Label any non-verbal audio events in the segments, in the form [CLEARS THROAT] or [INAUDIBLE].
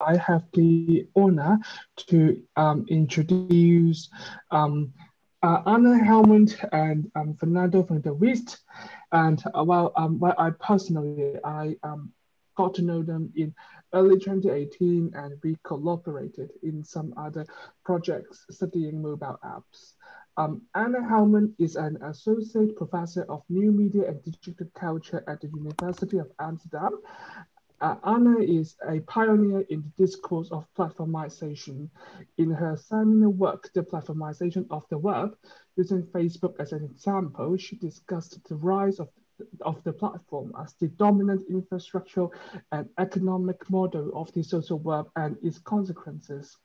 I have the honor to um, introduce um, uh, Anna Helmond and um, Fernando van der Vlist. And uh, well, um, I personally, I um, got to know them in early 2018 and we collaborated in some other projects studying mobile apps. Um, Anna Helmond is an associate professor of new media and digital culture at the University of Amsterdam uh, Anna is a pioneer in the discourse of platformization. In her seminal work, The Platformization of the Web, using Facebook as an example, she discussed the rise of, of the platform as the dominant infrastructural and economic model of the social web and its consequences.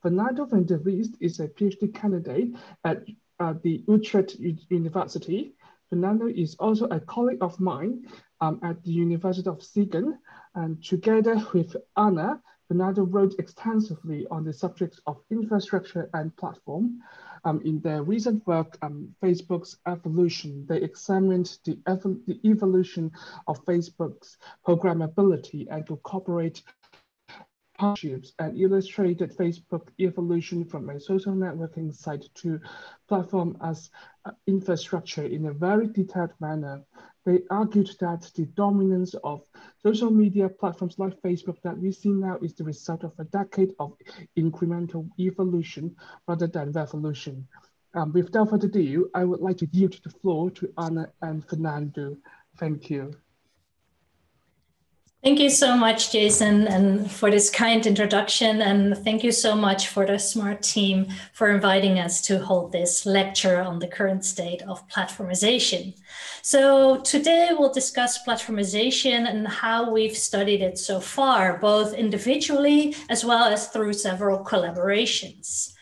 Fernando van der Vlist is a PhD candidate at uh, the Utrecht University. Fernando is also a colleague of mine um, at the University of Siegen. And together with Anna, Fernando wrote extensively on the subjects of infrastructure and platform. Um, in their recent work, um, Facebook's evolution, they examined the, ev the evolution of Facebook's programmability and to cooperate partnerships and illustrated Facebook evolution from a social networking site to platform as uh, infrastructure in a very detailed manner. They argued that the dominance of social media platforms like Facebook that we see now is the result of a decade of incremental evolution rather than revolution. Um, without further ado, I would like to yield the floor to Anna and Fernando. Thank you. Thank you so much, Jason, and for this kind introduction. And thank you so much for the SMART team for inviting us to hold this lecture on the current state of platformization. So today we'll discuss platformization and how we've studied it so far, both individually as well as through several collaborations.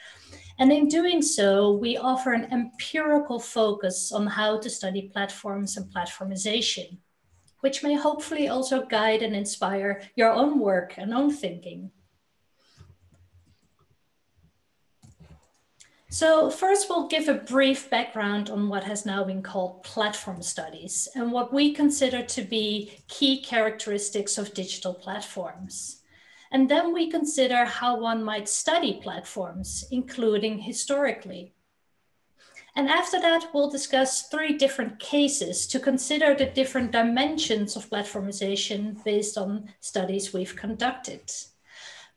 And in doing so, we offer an empirical focus on how to study platforms and platformization which may hopefully also guide and inspire your own work and own thinking. So first we'll give a brief background on what has now been called platform studies and what we consider to be key characteristics of digital platforms. And then we consider how one might study platforms, including historically. And after that, we'll discuss three different cases to consider the different dimensions of platformization based on studies we've conducted.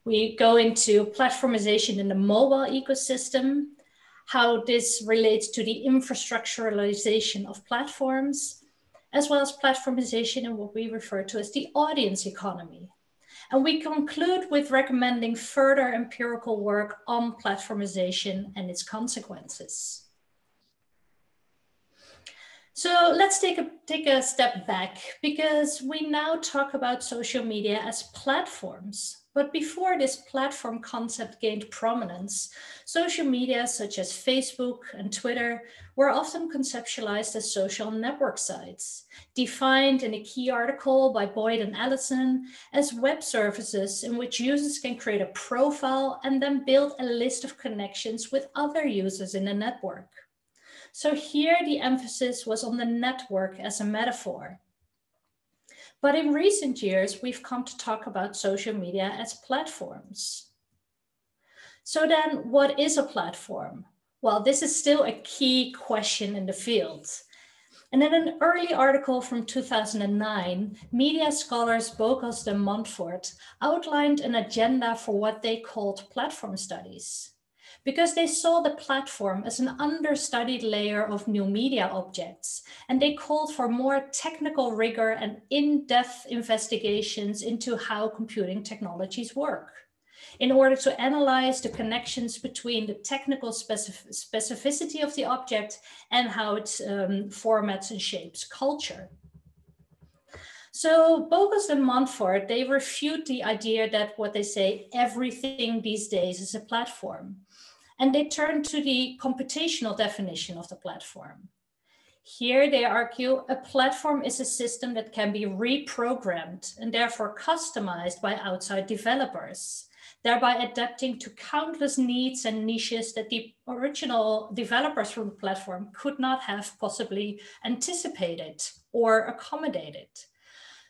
We go into platformization in the mobile ecosystem, how this relates to the infrastructuralization of platforms, as well as platformization in what we refer to as the audience economy. And we conclude with recommending further empirical work on platformization and its consequences. So let's take a, take a step back because we now talk about social media as platforms. But before this platform concept gained prominence, social media such as Facebook and Twitter were often conceptualized as social network sites, defined in a key article by Boyd and Ellison as web services in which users can create a profile and then build a list of connections with other users in the network. So here the emphasis was on the network as a metaphor. But in recent years, we've come to talk about social media as platforms. So then what is a platform? Well, this is still a key question in the field. And in an early article from 2009, media scholars Bogost and Montfort outlined an agenda for what they called platform studies because they saw the platform as an understudied layer of new media objects, and they called for more technical rigor and in-depth investigations into how computing technologies work in order to analyze the connections between the technical specific specificity of the object and how it um, formats and shapes culture. So Bogost and Montfort, they refute the idea that what they say, everything these days is a platform and they turn to the computational definition of the platform. Here they argue a platform is a system that can be reprogrammed and therefore customized by outside developers, thereby adapting to countless needs and niches that the original developers from the platform could not have possibly anticipated or accommodated.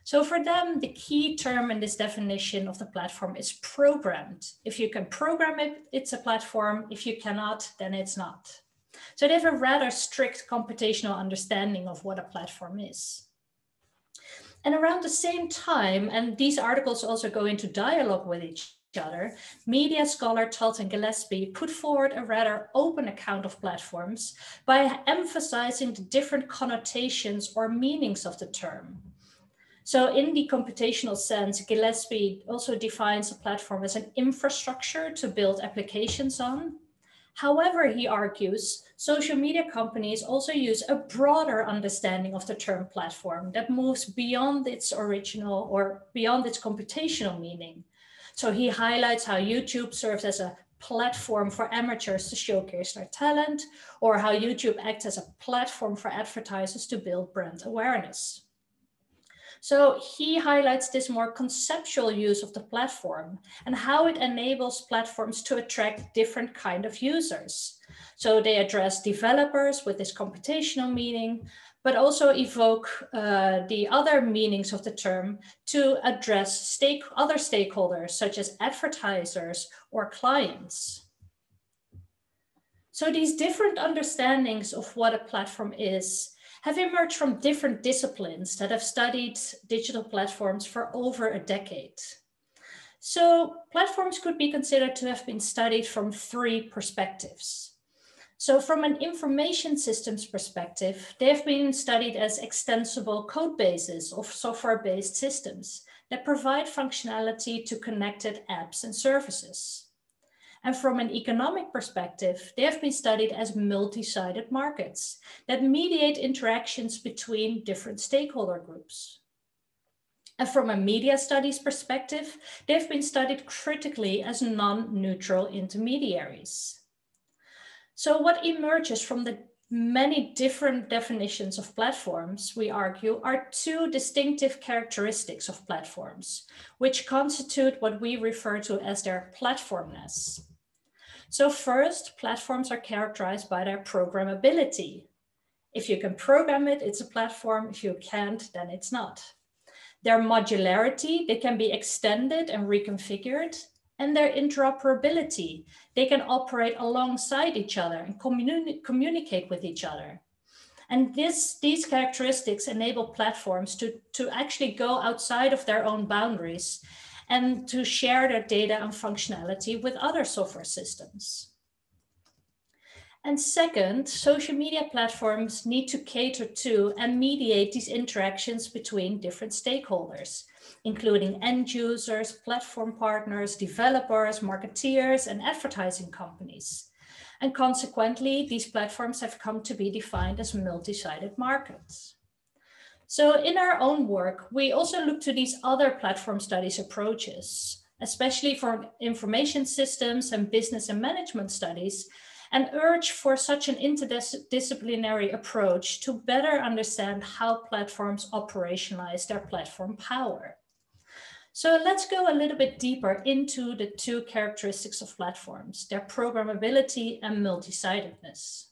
So for them, the key term in this definition of the platform is programmed. If you can program it, it's a platform. If you cannot, then it's not. So they have a rather strict computational understanding of what a platform is. And around the same time, and these articles also go into dialogue with each other, media scholar Tarleton Gillespie put forward a rather open account of platforms by emphasizing the different connotations or meanings of the term. So in the computational sense, Gillespie also defines a platform as an infrastructure to build applications on. However, he argues, social media companies also use a broader understanding of the term platform that moves beyond its original or beyond its computational meaning. So he highlights how YouTube serves as a platform for amateurs to showcase their talent, or how YouTube acts as a platform for advertisers to build brand awareness. So he highlights this more conceptual use of the platform and how it enables platforms to attract different kind of users. So they address developers with this computational meaning, but also evoke uh, the other meanings of the term to address stake, other stakeholders such as advertisers or clients. So these different understandings of what a platform is have emerged from different disciplines that have studied digital platforms for over a decade. So platforms could be considered to have been studied from three perspectives. So from an information systems perspective, they have been studied as extensible code bases of software-based systems that provide functionality to connected apps and services. And from an economic perspective, they have been studied as multi-sided markets that mediate interactions between different stakeholder groups. And from a media studies perspective, they've been studied critically as non-neutral intermediaries. So what emerges from the many different definitions of platforms, we argue, are two distinctive characteristics of platforms, which constitute what we refer to as their platformness. So first, platforms are characterized by their programmability. If you can program it, it's a platform. If you can't, then it's not. Their modularity, they can be extended and reconfigured. And their interoperability, they can operate alongside each other and communi communicate with each other. And this, these characteristics enable platforms to, to actually go outside of their own boundaries and to share their data and functionality with other software systems. And second, social media platforms need to cater to and mediate these interactions between different stakeholders, including end users, platform partners, developers, marketeers, and advertising companies. And consequently, these platforms have come to be defined as multi-sided markets. So in our own work, we also look to these other platform studies approaches, especially for information systems and business and management studies, and urge for such an interdisciplinary approach to better understand how platforms operationalize their platform power. So let's go a little bit deeper into the two characteristics of platforms, their programmability and multi-sidedness.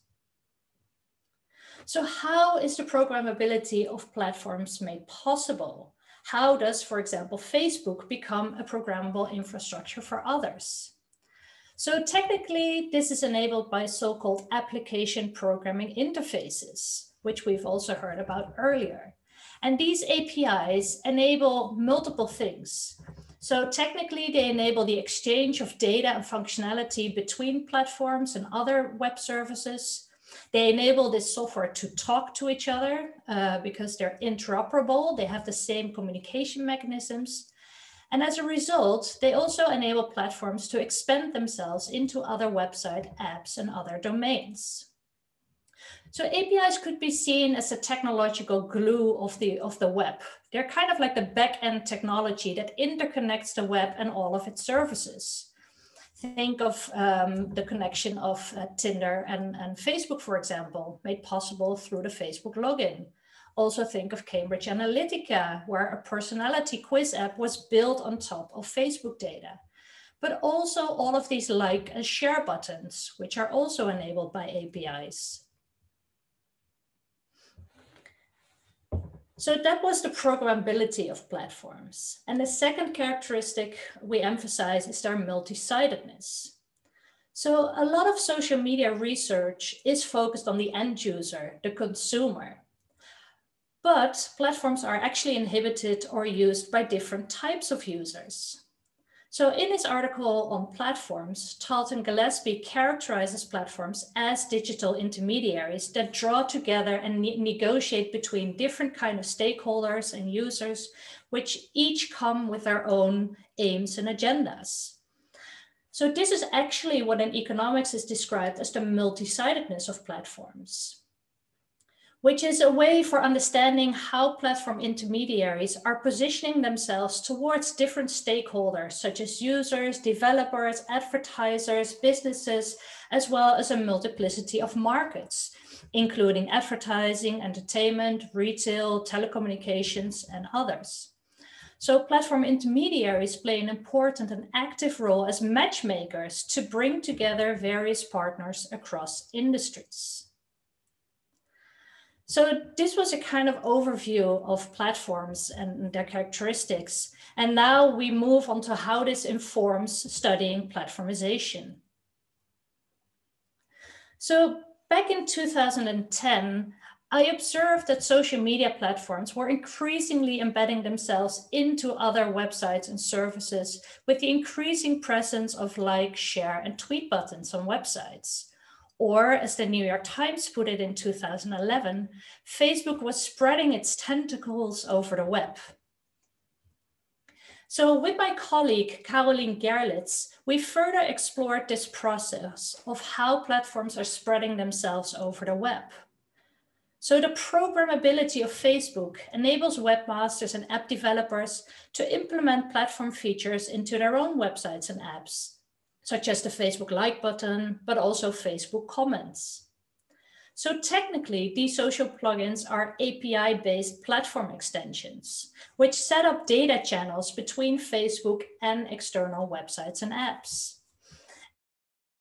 So how is the programmability of platforms made possible? How does, for example, Facebook become a programmable infrastructure for others? So technically, this is enabled by so-called application programming interfaces, which we've also heard about earlier. And these APIs enable multiple things. So technically, they enable the exchange of data and functionality between platforms and other web services. They enable this software to talk to each other uh, because they're interoperable. They have the same communication mechanisms. And as a result, they also enable platforms to expand themselves into other website apps and other domains. So APIs could be seen as a technological glue of the, of the web. They're kind of like the back-end technology that interconnects the web and all of its services think of um, the connection of uh, Tinder and, and Facebook, for example, made possible through the Facebook login. Also think of Cambridge Analytica, where a personality quiz app was built on top of Facebook data. But also all of these like and share buttons, which are also enabled by APIs. So that was the programmability of platforms. And the second characteristic we emphasize is their multi-sidedness. So a lot of social media research is focused on the end user, the consumer. But platforms are actually inhibited or used by different types of users. So in his article on platforms, Tarleton Gillespie characterizes platforms as digital intermediaries that draw together and ne negotiate between different kind of stakeholders and users, which each come with their own aims and agendas. So this is actually what in economics is described as the multi-sidedness of platforms, which is a way for understanding how platform intermediaries are positioning themselves towards different stakeholders, such as users, developers, advertisers, businesses, as well as a multiplicity of markets, including advertising, entertainment, retail, telecommunications, and others. So platform intermediaries play an important and active role as matchmakers to bring together various partners across industries. So this was a kind of overview of platforms and their characteristics. And now we move on to how this informs studying platformization. So back in 2010, I observed that social media platforms were increasingly embedding themselves into other websites and services with the increasing presence of like, share, and tweet buttons on websites. Or, as the New York Times put it in 2011, Facebook was spreading its tentacles over the web. So with my colleague, Carolin Gerlitz, we further explored this process of how platforms are spreading themselves over the web. So the programmability of Facebook enables webmasters and app developers to implement platform features into their own websites and apps, such as the Facebook like button, but also Facebook comments. So technically, these social plugins are API-based platform extensions, which set up data channels between Facebook and external websites and apps.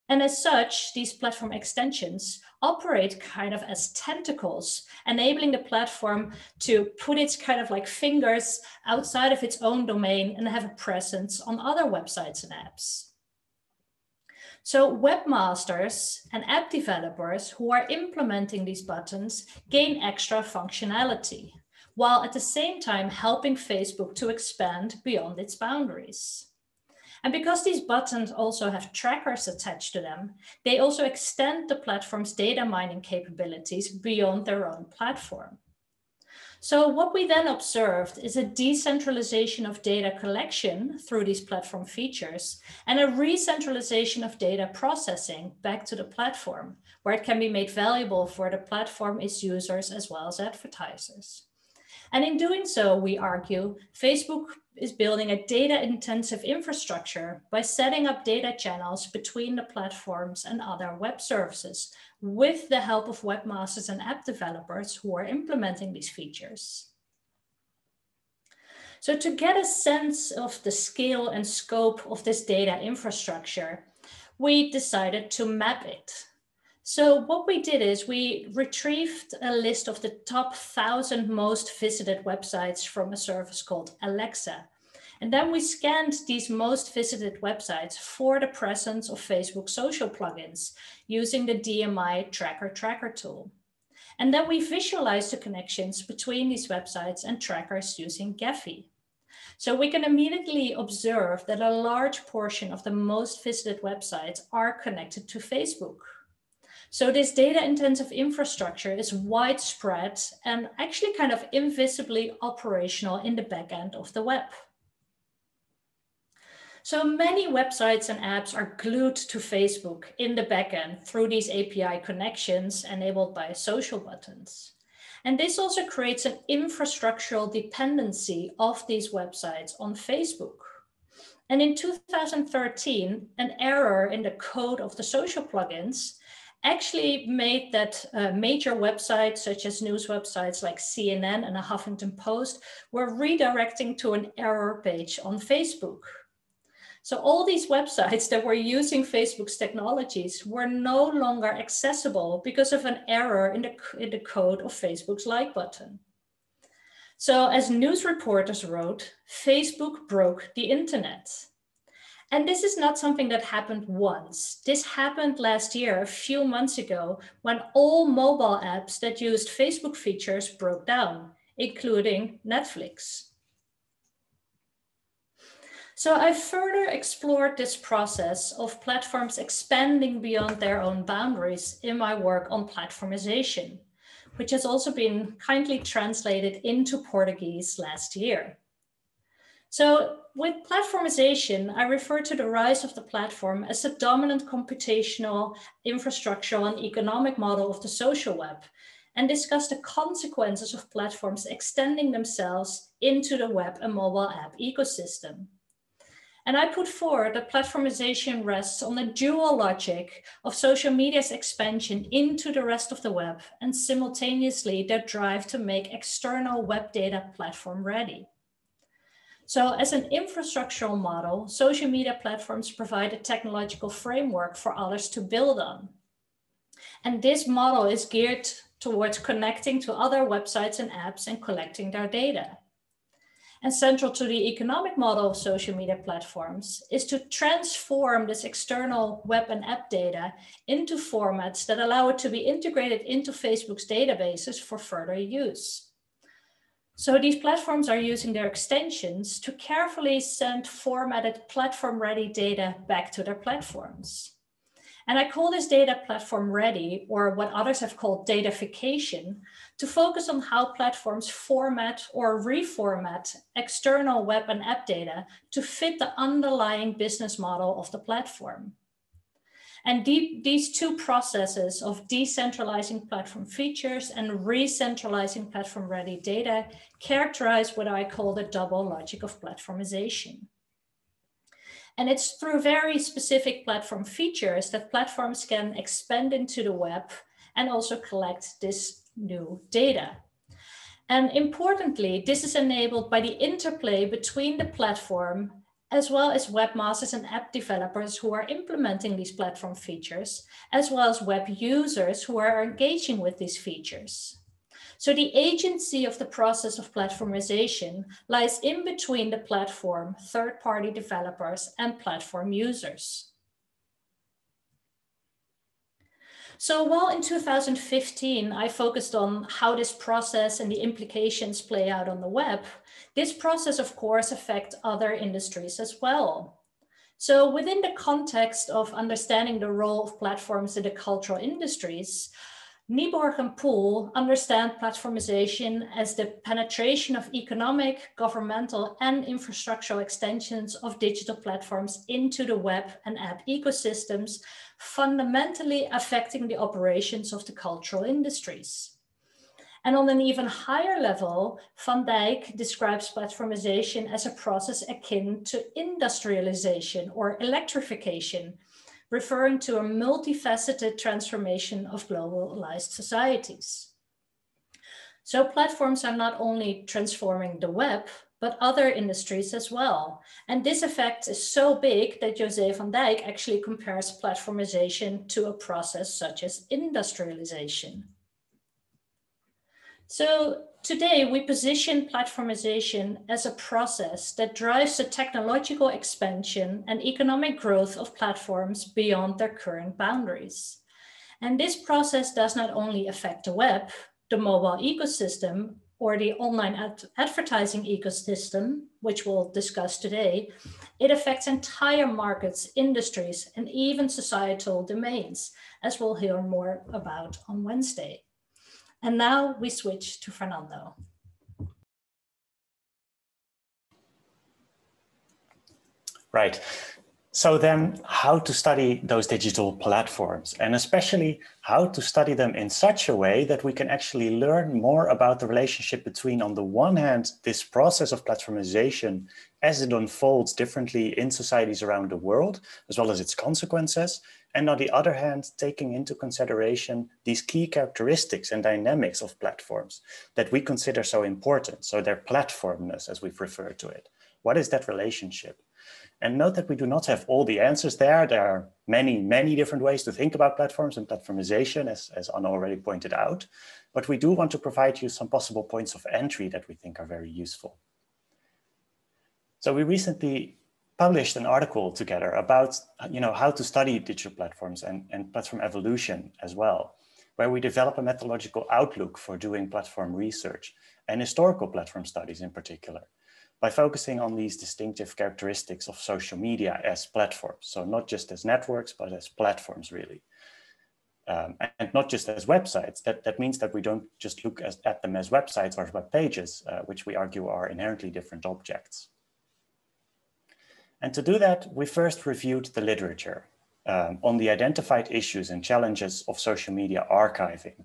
And as such, these platform extensions operate kind of as tentacles, enabling the platform to put its kind of like fingers outside of its own domain and have a presence on other websites and apps. So webmasters and app developers who are implementing these buttons gain extra functionality, while at the same time helping Facebook to expand beyond its boundaries. And because these buttons also have trackers attached to them, they also extend the platform's data mining capabilities beyond their own platform. So what we then observed is a decentralization of data collection through these platform features and a re-centralization of data processing back to the platform, where it can be made valuable for the platform, its users, as well as advertisers. And in doing so, we argue, Facebook is building a data intensive infrastructure by setting up data channels between the platforms and other web services with the help of webmasters and app developers who are implementing these features. So to get a sense of the scale and scope of this data infrastructure, we decided to map it. So what we did is we retrieved a list of the top thousand most visited websites from a service called Alexa. And then we scanned these most visited websites for the presence of Facebook social plugins using the DMI tracker tracker tool. And then we visualized the connections between these websites and trackers using Gephi. So we can immediately observe that a large portion of the most visited websites are connected to Facebook. So this data intensive infrastructure is widespread and actually kind of invisibly operational in the backend of the web. So many websites and apps are glued to Facebook in the backend through these API connections enabled by social buttons. And this also creates an infrastructural dependency of these websites on Facebook. And in 2013, an error in the code of the social plugins actually made that uh, major websites such as news websites like CNN and the Huffington Post were redirecting to an error page on Facebook. So all these websites that were using Facebook's technologies were no longer accessible because of an error in the, in the code of Facebook's like button. So as news reporters wrote, Facebook broke the internet. And this is not something that happened once. This happened last year, a few months ago, when all mobile apps that used Facebook features broke down, including Netflix. So I further explored this process of platforms expanding beyond their own boundaries in my work on platformization, which has also been kindly translated into Portuguese last year. So with platformization, I refer to the rise of the platform as the dominant computational, infrastructural, and economic model of the social web, and discuss the consequences of platforms extending themselves into the web and mobile app ecosystem. And I put forward that platformization rests on the dual logic of social media's expansion into the rest of the web and simultaneously their drive to make external web data platform ready. So as an infrastructural model, social media platforms provide a technological framework for others to build on. And this model is geared towards connecting to other websites and apps and collecting their data. And central to the economic model of social media platforms is to transform this external web and app data into formats that allow it to be integrated into Facebook's databases for further use. So these platforms are using their extensions to carefully send formatted platform ready data back to their platforms. And I call this data platform ready, or what others have called datafication, to focus on how platforms format or reformat external web and app data to fit the underlying business model of the platform. And the, these two processes of decentralizing platform features and re-centralizing platform ready data characterize what I call the double logic of platformization. And it's through very specific platform features that platforms can expand into the web and also collect this new data. And importantly, this is enabled by the interplay between the platform as well as webmasters and app developers who are implementing these platform features, as well as web users who are engaging with these features. So the agency of the process of platformization lies in between the platform, third-party developers, and platform users. So while in 2015, I focused on how this process and the implications play out on the web, this process, of course, affects other industries as well. So within the context of understanding the role of platforms in the cultural industries, Nieborg and Poell understand platformization as the penetration of economic, governmental, and infrastructural extensions of digital platforms into the web and app ecosystems, fundamentally affecting the operations of the cultural industries. And on an even higher level, Van Dijck describes platformization as a process akin to industrialization or electrification, referring to a multifaceted transformation of globalized societies. So platforms are not only transforming the web, but other industries as well. And this effect is so big that José van Dijck actually compares platformization to a process such as industrialization. So Today, we position platformization as a process that drives the technological expansion and economic growth of platforms beyond their current boundaries. And this process does not only affect the web, the mobile ecosystem, or the online ad advertising ecosystem, which we'll discuss today, it affects entire markets, industries, and even societal domains, as we'll hear more about on Wednesday. And now we switch to Fernando. Right. So then how to study those digital platforms and especially how to study them in such a way that we can actually learn more about the relationship between on the one hand, this process of platformization as it unfolds differently in societies around the world, as well as its consequences. And on the other hand, taking into consideration these key characteristics and dynamics of platforms that we consider so important. So their platformness, as we've referred to it. What is that relationship? And note that we do not have all the answers there. There are many, many different ways to think about platforms and platformization, as, as Anna already pointed out. But we do want to provide you some possible points of entry that we think are very useful. So we recently published an article together about you know, how to study digital platforms and, and platform evolution as well, where we develop a methodological outlook for doing platform research and historical platform studies in particular by focusing on these distinctive characteristics of social media as platforms. So not just as networks, but as platforms really. Um, and not just as websites. That, that means that we don't just look as, at them as websites or web pages, uh, which we argue are inherently different objects. And to do that, we first reviewed the literature um, on the identified issues and challenges of social media archiving.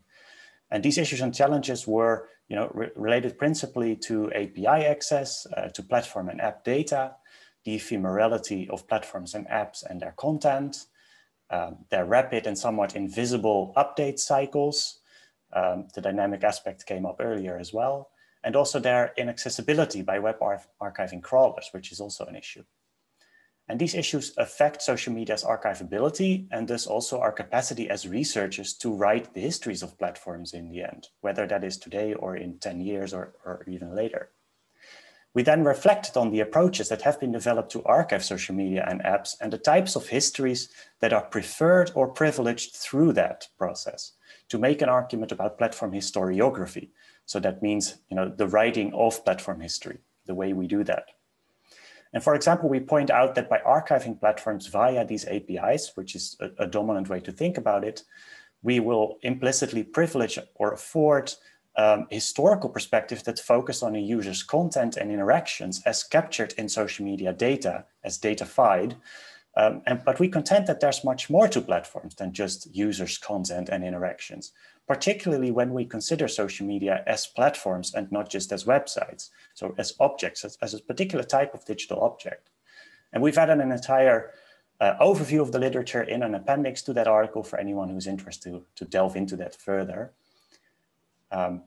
And these issues and challenges were you know, re related principally to API access, uh, to platform and app data, the ephemerality of platforms and apps and their content, um, their rapid and somewhat invisible update cycles. Um, the dynamic aspect came up earlier as well, and also their inaccessibility by web ar archiving crawlers, which is also an issue. And these issues affect social media's archivability and thus also our capacity as researchers to write the histories of platforms in the end, whether that is today or in 10 years or, or even later. We then reflected on the approaches that have been developed to archive social media and apps and the types of histories that are preferred or privileged through that process to make an argument about platform historiography. So that means you know, the writing of platform history, the way we do that. And for example, we point out that by archiving platforms via these APIs, which is a, a dominant way to think about it, we will implicitly privilege or afford um, historical perspectives that focus on a user's content and interactions as captured in social media data, as datafied. Um, and, but we contend that there's much more to platforms than just users' content and interactions particularly when we consider social media as platforms and not just as websites. So as objects, as, as a particular type of digital object. And we've added an entire uh, overview of the literature in an appendix to that article for anyone who's interested to, to delve into that further. Um,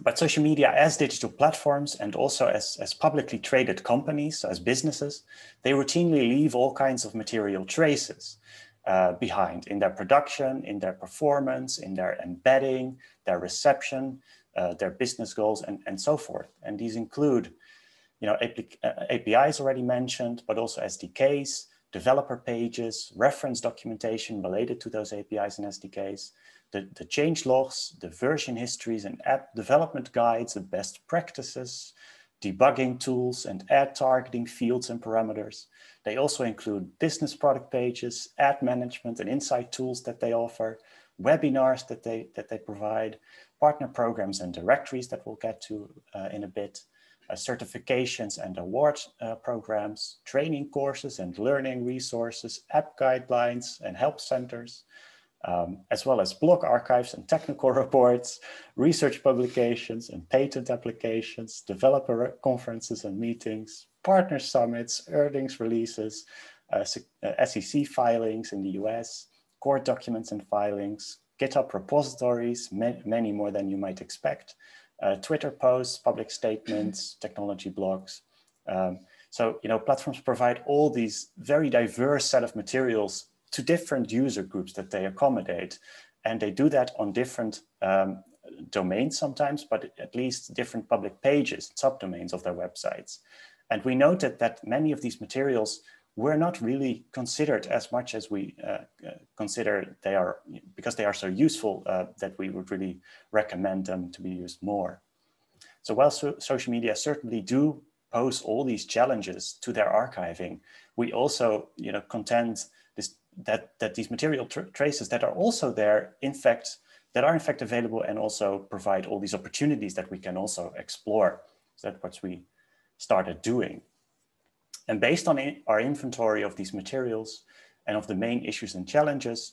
but social media as digital platforms and also as, as publicly traded companies, so as businesses, they routinely leave all kinds of material traces uh, behind in their production, in their performance, in their embedding, their reception, uh, their business goals, and, and so forth. And these include, you know, APIs uh, already mentioned, but also SDKs, developer pages, reference documentation related to those APIs and SDKs, the, the change logs, the version histories and app development guides, the best practices, debugging tools and ad targeting fields and parameters. They also include business product pages, ad management and insight tools that they offer, webinars that they, that they provide, partner programs and directories that we'll get to uh, in a bit, uh, certifications and award uh, programs, training courses and learning resources, app guidelines and help centers, um, as well as blog archives and technical [LAUGHS] reports, research publications and patent applications, developer conferences and meetings, partner summits, earnings releases, uh, SEC uh, filings in the US, court documents and filings, GitHub repositories, many more than you might expect, uh, Twitter posts, public statements, [CLEARS THROAT] technology blogs. Um, so, you know, platforms provide all these very diverse set of materials to different user groups that they accommodate. And they do that on different um, domains sometimes, but at least different public pages, subdomains of their websites. And we noted that many of these materials were not really considered as much as we uh, uh, consider they are, because they are so useful uh, that we would really recommend them to be used more. So while so social media certainly do pose all these challenges to their archiving, we also you know, contend that, that these material tr traces that are also there, in fact, that are in fact available and also provide all these opportunities that we can also explore. So that's what we started doing. And based on our inventory of these materials and of the main issues and challenges,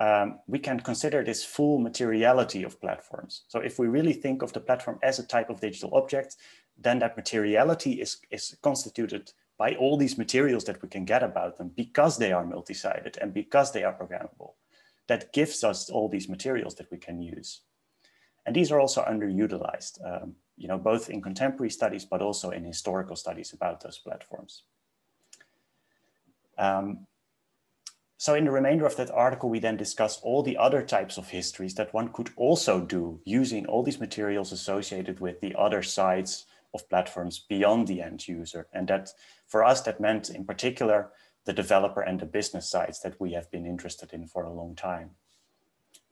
um, we can consider this full materiality of platforms. So if we really think of the platform as a type of digital object, then that materiality is, is constituted by all these materials that we can get about them because they are multi-sided and because they are programmable. That gives us all these materials that we can use. And these are also underutilized, um, you know, both in contemporary studies, but also in historical studies about those platforms. Um, so in the remainder of that article, we then discuss all the other types of histories that one could also do using all these materials associated with the other sides of platforms beyond the end user. And that for us, that meant in particular, the developer and the business sides that we have been interested in for a long time.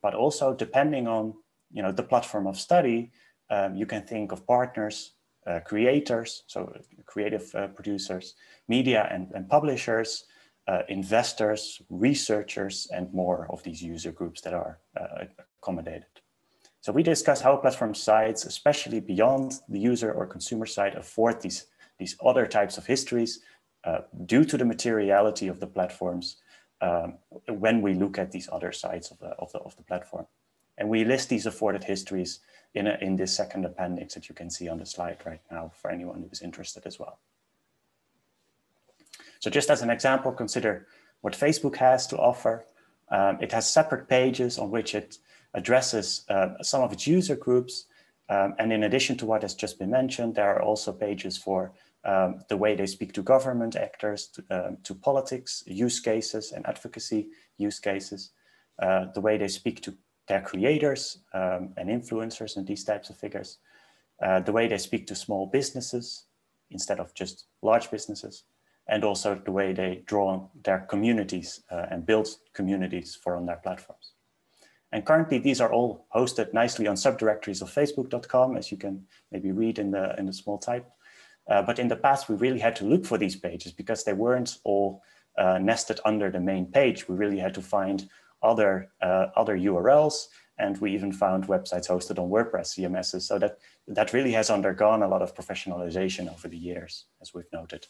But also depending on you know, the platform of study, um, you can think of partners, uh, creators, so creative uh, producers, media and, and publishers, uh, investors, researchers, and more of these user groups that are uh, accommodated. So we discuss how platform sites, especially beyond the user or consumer side, afford these, these other types of histories uh, due to the materiality of the platforms um, when we look at these other sides of the, of the, of the platform. And we list these afforded histories in, a, in this second appendix that you can see on the slide right now for anyone who is interested as well. So just as an example, consider what Facebook has to offer. Um, it has separate pages on which it addresses uh, some of its user groups. Um, and in addition to what has just been mentioned, there are also pages for um, the way they speak to government actors, to, um, to, politics, use cases and advocacy use cases, uh, the way they speak to their creators um, and influencers and these types of figures, uh, the way they speak to small businesses instead of just large businesses, and also the way they draw their communities uh, and build communities for on their platforms. And currently these are all hosted nicely on subdirectories of facebook.com, as you can maybe read in the, in the small type. Uh, but in the past, we really had to look for these pages because they weren't all uh, nested under the main page. We really had to find other, uh, other URLs and we even found websites hosted on WordPress CMSs. So that, that really has undergone a lot of professionalization over the years, as we've noted.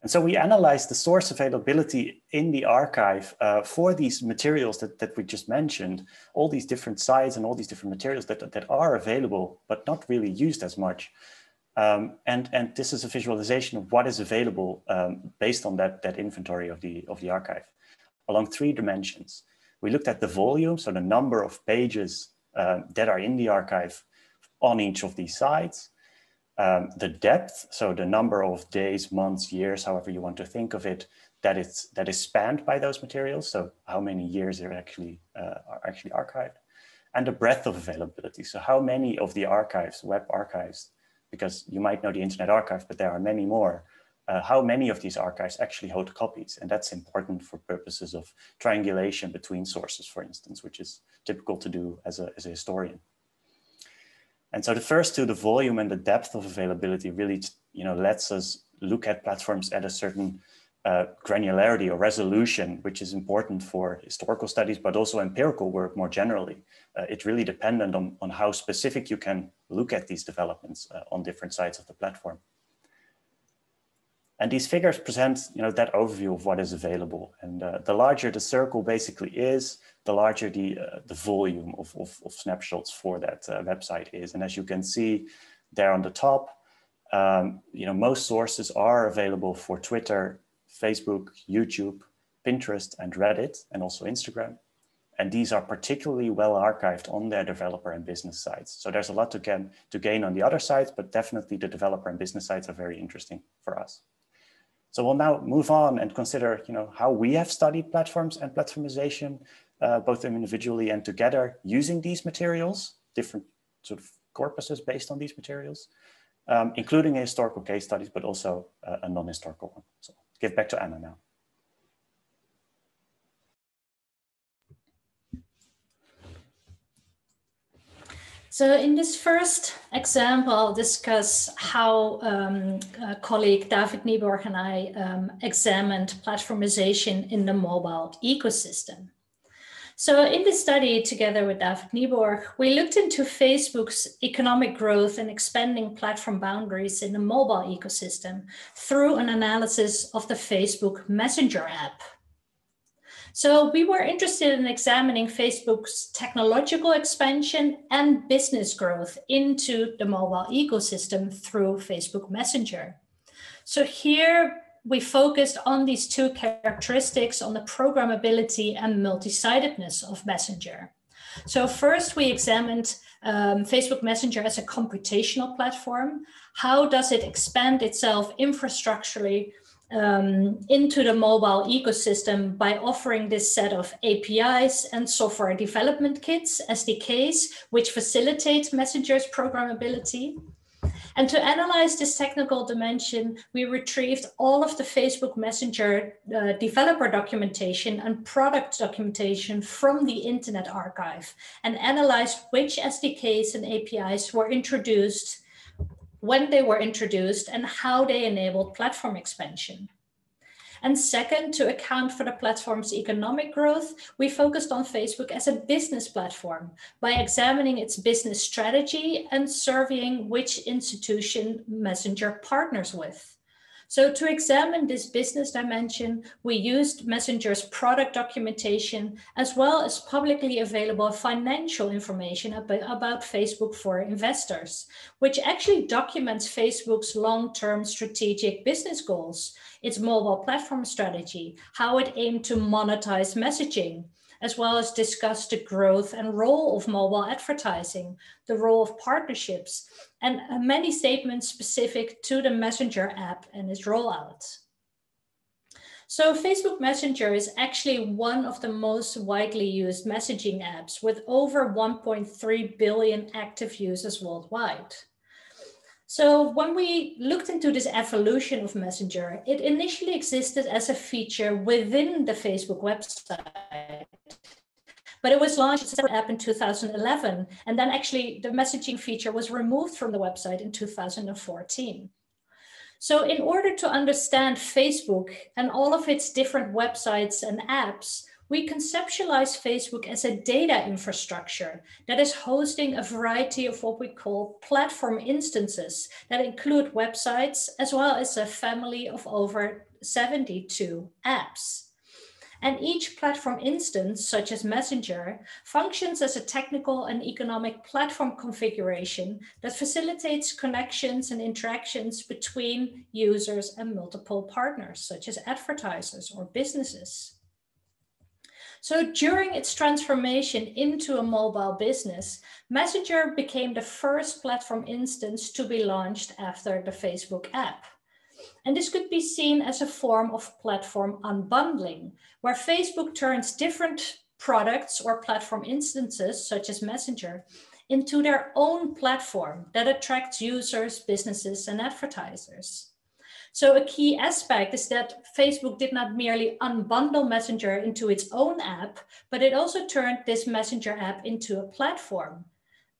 And so we analyzed the source availability in the archive uh, for these materials that, that we just mentioned, all these different sites and all these different materials that, that are available, but not really used as much. Um, and, and this is a visualization of what is available um, based on that, that inventory of the, of the archive along three dimensions. We looked at the volume, so the number of pages uh, that are in the archive on each of these sites um, the depth, so the number of days, months, years, however you want to think of it, that is that is spanned by those materials. So how many years are actually uh, are actually archived, and the breadth of availability. So how many of the archives, web archives, because you might know the Internet Archive, but there are many more. Uh, how many of these archives actually hold copies? And that's important for purposes of triangulation between sources, for instance, which is typical to do as a, as a historian. And so the first two, the volume and the depth of availability really, you know, lets us look at platforms at a certain uh, granularity or resolution, which is important for historical studies, but also empirical work more generally. Uh, it's really dependent on, on how specific you can look at these developments uh, on different sides of the platform. And these figures present you know, that overview of what is available. And uh, the larger the circle basically is, the larger the, uh, the volume of, of, of, snapshots for that uh, website is. And as you can see there on the top, um, you know, most sources are available for Twitter, Facebook, YouTube, Pinterest, and Reddit, and also Instagram. And these are particularly well archived on their developer and business sites. So there's a lot to gain, to gain on the other sites, but definitely the developer and business sites are very interesting for us. So we'll now move on and consider you know, how we have studied platforms and platformization, uh, both individually and together using these materials, different sort of corpuses based on these materials, um, including historical case studies, but also uh, a non-historical one. So give back to Anna now. So in this first example, I'll discuss how um, colleague David Nieborg and I um, examined platformization in the mobile ecosystem. So in this study, together with David Nieborg, we looked into Facebook's economic growth and expanding platform boundaries in the mobile ecosystem through an analysis of the Facebook Messenger app. So we were interested in examining Facebook's technological expansion and business growth into the mobile ecosystem through Facebook Messenger. So here we focused on these two characteristics on the programmability and multi-sidedness of Messenger. So first we examined um, Facebook Messenger as a computational platform. How does it expand itself infrastructurally um, into the mobile ecosystem by offering this set of APIs and software development kits, SDKs, which facilitate Messenger's programmability. And to analyze this technical dimension, we retrieved all of the Facebook Messenger uh, developer documentation and product documentation from the Internet Archive and analyzed which SDKs and APIs were introduced when they were introduced and how they enabled platform expansion. And second, to account for the platform's economic growth, we focused on Facebook as a business platform by examining its business strategy and surveying which institution Messenger partners with. So to examine this business dimension, we used Messenger's product documentation as well as publicly available financial information about Facebook for investors, which actually documents Facebook's long-term strategic business goals, its mobile platform strategy, how it aimed to monetize messaging, as well as discuss the growth and role of mobile advertising, the role of partnerships, and many statements specific to the Messenger app and its rollout. So Facebook Messenger is actually one of the most widely used messaging apps with over 1.3 billion active users worldwide. So when we looked into this evolution of Messenger, it initially existed as a feature within the Facebook website. But it was launched as an app in 2011. And then actually the messaging feature was removed from the website in 2014. So in order to understand Facebook and all of its different websites and apps, we conceptualize Facebook as a data infrastructure that is hosting a variety of what we call platform instances that include websites as well as a family of over 72 apps. And each platform instance, such as Messenger, functions as a technical and economic platform configuration that facilitates connections and interactions between users and multiple partners, such as advertisers or businesses. So during its transformation into a mobile business, Messenger became the first platform instance to be launched after the Facebook app. And this could be seen as a form of platform unbundling, where Facebook turns different products or platform instances, such as Messenger, into their own platform that attracts users, businesses, and advertisers. So a key aspect is that Facebook did not merely unbundle Messenger into its own app, but it also turned this Messenger app into a platform.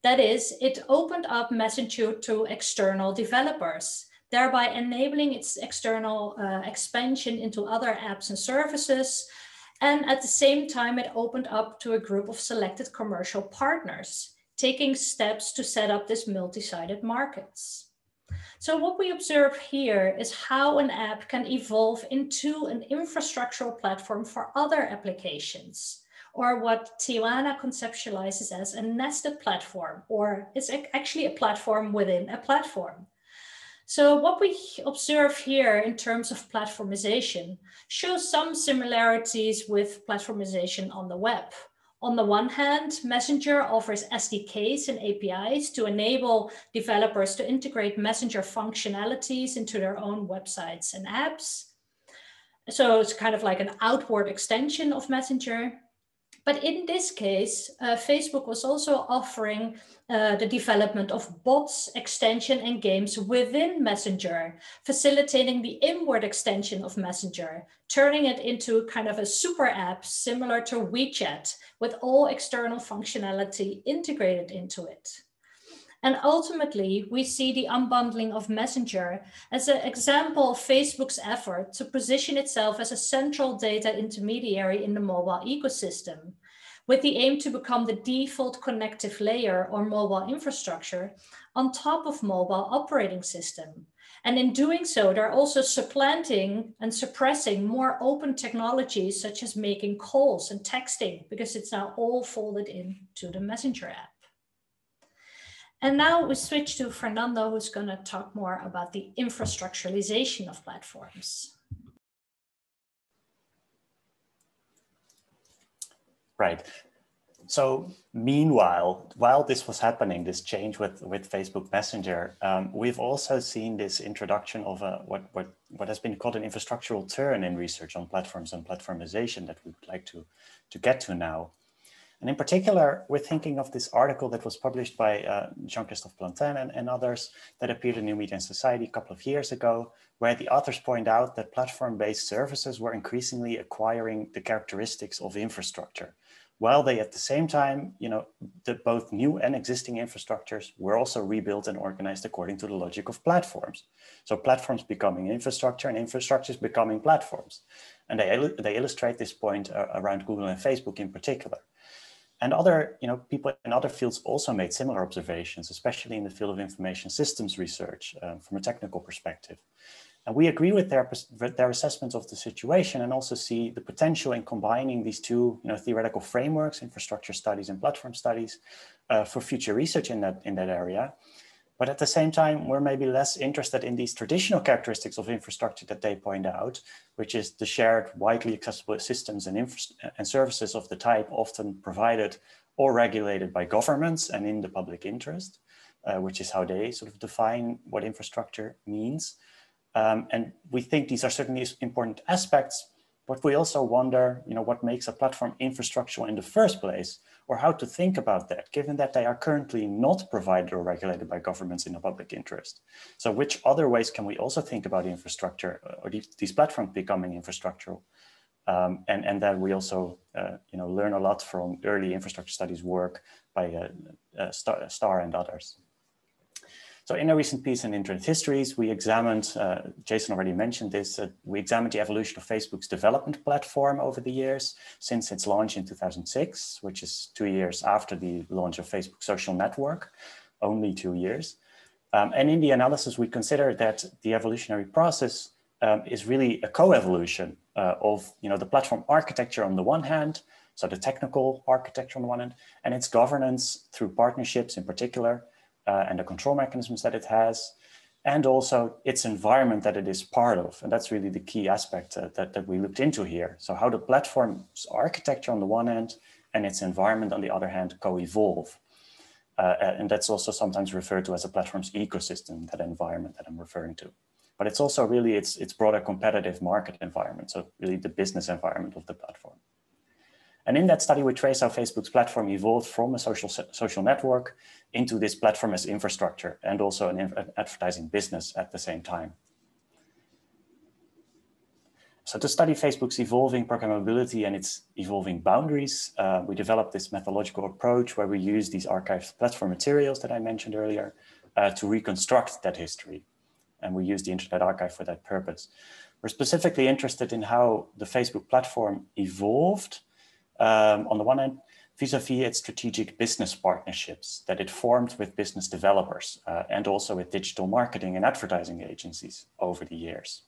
That is, it opened up Messenger to external developers, thereby enabling its external uh, expansion into other apps and services. And at the same time, it opened up to a group of selected commercial partners, taking steps to set up this multi-sided markets. So what we observe here is how an app can evolve into an infrastructural platform for other applications, or what Tiwana conceptualizes as a nested platform, or it's actually a platform within a platform. So what we observe here in terms of platformization shows some similarities with platformization on the web. On the one hand, Messenger offers SDKs and APIs to enable developers to integrate Messenger functionalities into their own websites and apps. So it's kind of like an outward extension of Messenger. But in this case, uh, Facebook was also offering uh, the development of bots, extension, and games within Messenger, facilitating the inward extension of Messenger, turning it into kind of a super app similar to WeChat with all external functionality integrated into it. And ultimately, we see the unbundling of Messenger as an example of Facebook's effort to position itself as a central data intermediary in the mobile ecosystem, with the aim to become the default connective layer or mobile infrastructure on top of mobile operating system. And in doing so, they're also supplanting and suppressing more open technologies such as making calls and texting, because it's now all folded into the Messenger app. And now we switch to Fernando, who's going to talk more about the infrastructuralization of platforms. Right. so meanwhile, while this was happening, this change with, with Facebook Messenger, um, we've also seen this introduction of a, what, what, what has been called an infrastructural turn in research on platforms and platformization that we would like to, to get to now. And in particular, we're thinking of this article that was published by uh, Jean-Christophe Plantin and, and, others that appeared in New Media and Society a couple of years ago, where the authors point out that platform-based services were increasingly acquiring the characteristics of infrastructure, while they at the same time, you know, the, both new and existing infrastructures were also rebuilt and organized according to the logic of platforms. So platforms becoming infrastructure and infrastructures becoming platforms. And they, they illustrate this point uh, around Google and Facebook in particular. And other, you know, people in other fields also made similar observations, especially in the field of information systems research um, from a technical perspective. And we agree with their, their assessment of the situation and also see the potential in combining these two you know, theoretical frameworks, infrastructure studies and platform studies, uh, for future research in that, in that area. But at the same time, we're maybe less interested in these traditional characteristics of infrastructure that they point out, which is the shared, widely accessible systems and, and services of the type often provided or regulated by governments and in the public interest, uh, which is how they sort of define what infrastructure means. Um, and we think these are certainly important aspects, but we also wonder, you know, what makes a platform infrastructural in the first place, or how to think about that, given that they are currently not provided or regulated by governments in the public interest. So which other ways can we also think about infrastructure uh, or these, platforms becoming infrastructural? Um, and, and then we also, uh, you know, learn a lot from early infrastructure studies work by uh, uh Star, Star and others. So in a recent piece in Internet Histories, we examined, uh, Jason already mentioned this, uh, we examined the evolution of Facebook's development platform over the years since its launch in 2006, which is two years after the launch of Facebook social network, only two years. Um, and in the analysis, we consider that the evolutionary process um, is really a co-evolution uh, of you know, the platform architecture on the one hand, so the technical architecture on the one hand, and its governance through partnerships in particular, uh, and the control mechanisms that it has, and also its environment that it is part of. And that's really the key aspect uh, that, that we looked into here. So how the platform's architecture on the one hand and its environment on the other hand co-evolve. Uh, and that's also sometimes referred to as a platform's ecosystem, that environment that I'm referring to. But it's also really its, its broader competitive market environment. So really the business environment of the platform. And in that study, we trace how Facebook's platform evolved from a social, social network into this platform as infrastructure and also an advertising business at the same time. So to study Facebook's evolving programmability and its evolving boundaries, uh, we developed this methodological approach where we use these archived platform materials that I mentioned earlier uh, to reconstruct that history. And we use the Internet Archive for that purpose. We're specifically interested in how the Facebook platform evolved um, on the one hand, vis-a-vis its strategic business partnerships that it formed with business developers uh, and also with digital marketing and advertising agencies over the years.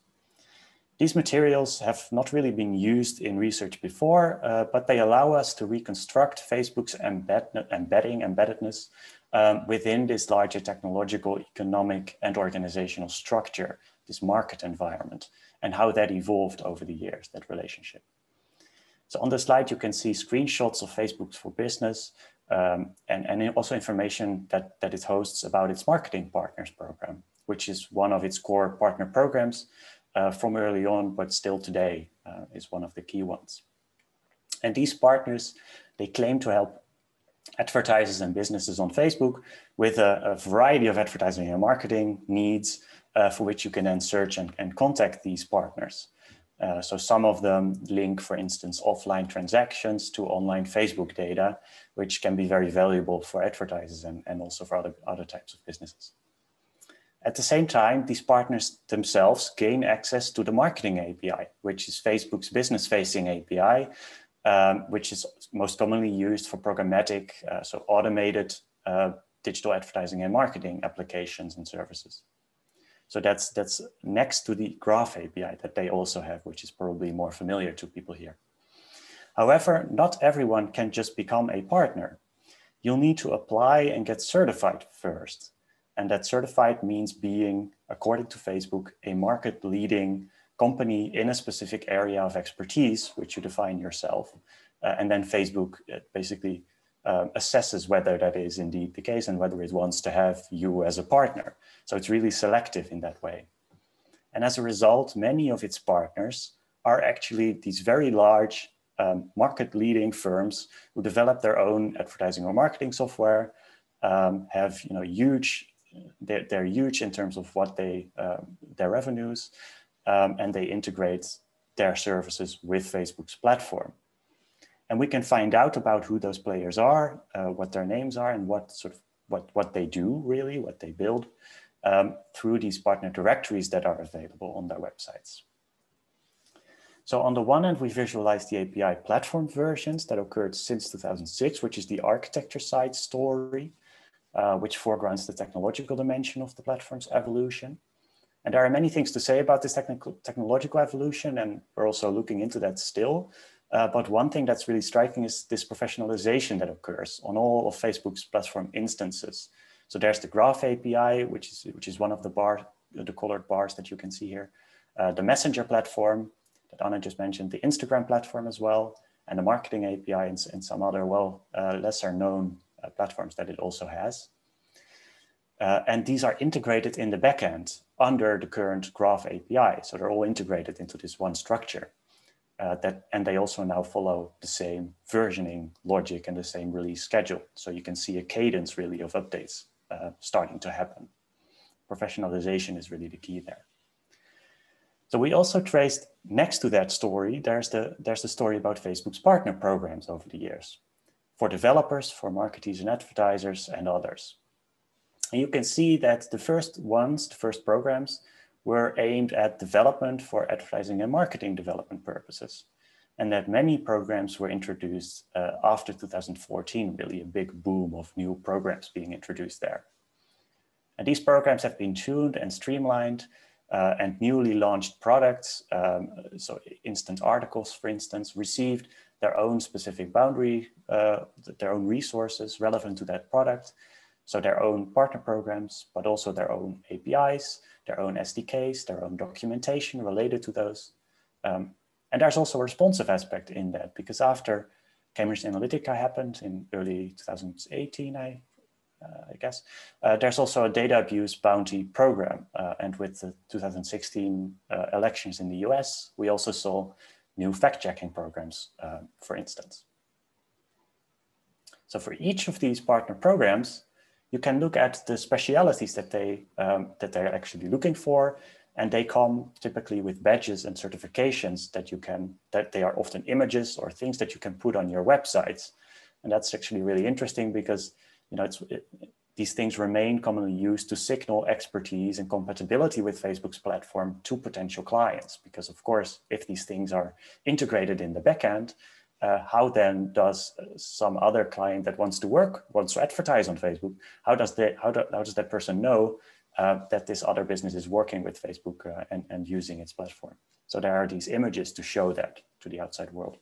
These materials have not really been used in research before, uh, but they allow us to reconstruct Facebook's embed embedding, embeddedness um, within this larger technological, economic, and organizational structure, this market environment, and how that evolved over the years, that relationship. So on the slide, you can see screenshots of Facebook for Business um, and, and also information that, that it hosts about its marketing partners program, which is one of its core partner programs uh, from early on, but still today uh, is one of the key ones. And these partners, they claim to help advertisers and businesses on Facebook with a, a variety of advertising and marketing needs uh, for which you can then search and, and contact these partners. Uh, so some of them link, for instance, offline transactions to online Facebook data, which can be very valuable for advertisers and, and also for other, other types of businesses. At the same time, these partners themselves gain access to the marketing API, which is Facebook's business-facing API, um, which is most commonly used for programmatic, uh, so automated uh, digital advertising and marketing applications and services. So that's, that's next to the Graph API that they also have, which is probably more familiar to people here. However, not everyone can just become a partner. You'll need to apply and get certified first. And that certified means being, according to Facebook, a market leading company in a specific area of expertise, which you define yourself. Uh, and then Facebook uh, basically um, assesses whether that is indeed the case and whether it wants to have you as a partner. So it's really selective in that way. And as a result, many of its partners are actually these very large um, market leading firms who develop their own advertising or marketing software, um, have you know huge, they're, they're, huge in terms of what they, um, their revenues, um, and they integrate their services with Facebook's platform. And we can find out about who those players are, uh, what their names are, and what sort of what, what they do really, what they build um, through these partner directories that are available on their websites. So on the one hand, we visualize the API platform versions that occurred since 2006, which is the architecture side story, uh, which foregrounds the technological dimension of the platform's evolution. And there are many things to say about this technical, technological evolution, and we're also looking into that still. Uh, but one thing that's really striking is this professionalization that occurs on all of Facebook's platform instances. So there's the Graph API, which is, which is one of the bar, the colored bars that you can see here, uh, the Messenger platform that Anna just mentioned, the Instagram platform as well, and the marketing API and, and some other, well, uh, lesser known uh, platforms that it also has. Uh, and these are integrated in the backend under the current Graph API. So they're all integrated into this one structure uh, that, and they also now follow the same versioning logic and the same release schedule. So you can see a cadence really of updates uh, starting to happen. Professionalization is really the key there. So we also traced next to that story, there's the, there's the story about Facebook's partner programs over the years for developers, for marketers and advertisers and others. And you can see that the first ones, the first programs, were aimed at development for advertising and marketing development purposes. And that many programs were introduced uh, after 2014, really a big boom of new programs being introduced there. And these programs have been tuned and streamlined uh, and newly launched products, um, so instant articles, for instance, received their own specific boundary, uh, their own resources relevant to that product. So their own partner programs, but also their own APIs, their own SDKs, their own documentation related to those. Um, and there's also a responsive aspect in that because after Cambridge Analytica happened in early 2018, I, uh, I guess, uh, there's also a data abuse bounty program. Uh, and with the 2016 uh, elections in the US, we also saw new fact-checking programs, uh, for instance. So for each of these partner programs, you can look at the specialities that they um, that they're actually looking for, and they come typically with badges and certifications that you can that they are often images or things that you can put on your websites, and that's actually really interesting because you know it's it, these things remain commonly used to signal expertise and compatibility with Facebook's platform to potential clients. Because of course, if these things are integrated in the backend, uh, how then does some other client that wants to work, wants to advertise on Facebook, how does, they, how, do, how does that person know uh, that this other business is working with Facebook uh, and, and using its platform? So there are these images to show that to the outside world.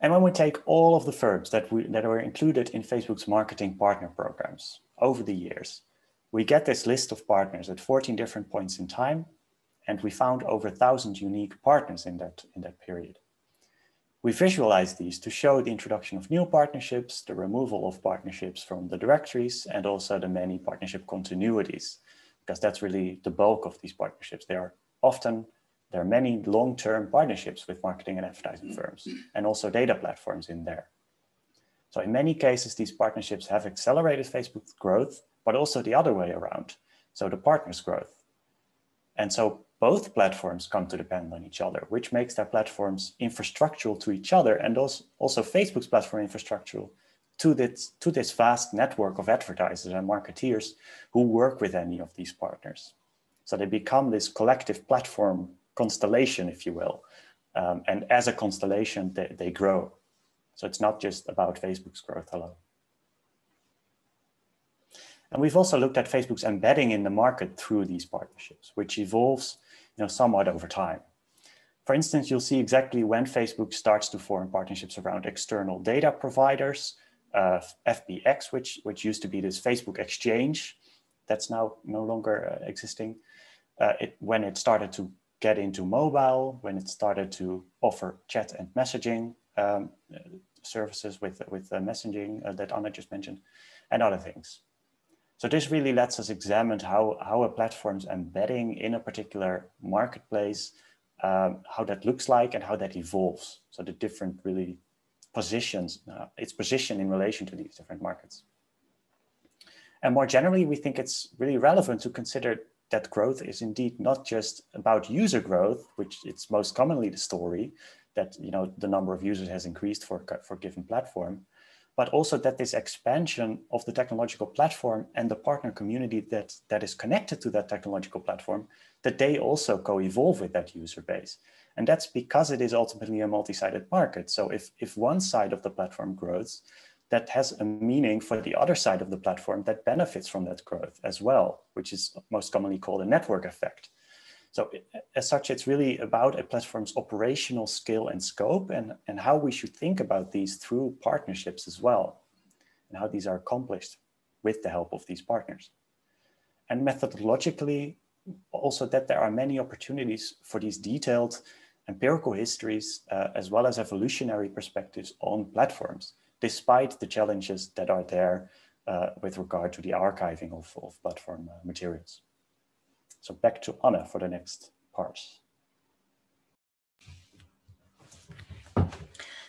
And when we take all of the firms that, we, that were included in Facebook's marketing partner programs over the years, we get this list of partners at 14 different points in time and we found over a thousand unique partners in that, in that period. We visualize these to show the introduction of new partnerships, the removal of partnerships from the directories, and also the many partnership continuities, because that's really the bulk of these partnerships. They are often, there are many long-term partnerships with marketing and advertising firms, and also data platforms in there. So in many cases, these partnerships have accelerated Facebook's growth, but also the other way around. So the partners' growth. And so both platforms come to depend on each other, which makes their platforms infrastructural to each other and also, also Facebook's platform infrastructural to this, to this vast network of advertisers and marketeers who work with any of these partners. So they become this collective platform constellation, if you will. Um, and as a constellation, they, they grow. So it's not just about Facebook's growth alone. And we've also looked at Facebook's embedding in the market through these partnerships, which evolves you know, somewhat over time. For instance, you'll see exactly when Facebook starts to form partnerships around external data providers, uh, FBX, which, which used to be this Facebook exchange, that's now no longer uh, existing. Uh, it, when it started to get into mobile, when it started to offer chat and messaging, um, services with, with messaging uh, that Anna just mentioned, and other things. So this really lets us examine how, how a platform's embedding in a particular marketplace, um, how that looks like and how that evolves. So the different really positions, uh, its position in relation to these different markets. And more generally, we think it's really relevant to consider that growth is indeed not just about user growth, which it's most commonly the story that you know the number of users has increased for, for a given platform, but also that this expansion of the technological platform and the partner community that, that is connected to that technological platform, that they also co-evolve with that user base. And that's because it is ultimately a multi-sided market. So if, if one side of the platform grows, that has a meaning for the other side of the platform that benefits from that growth as well, which is most commonly called a network effect. So as such, it's really about a platform's operational scale and scope and, and how we should think about these through partnerships as well, and how these are accomplished with the help of these partners. And methodologically, also that there are many opportunities for these detailed empirical histories, uh, as well as evolutionary perspectives on platforms, despite the challenges that are there uh, with regard to the archiving of, of platform uh, materials. So back to Anna for the next part.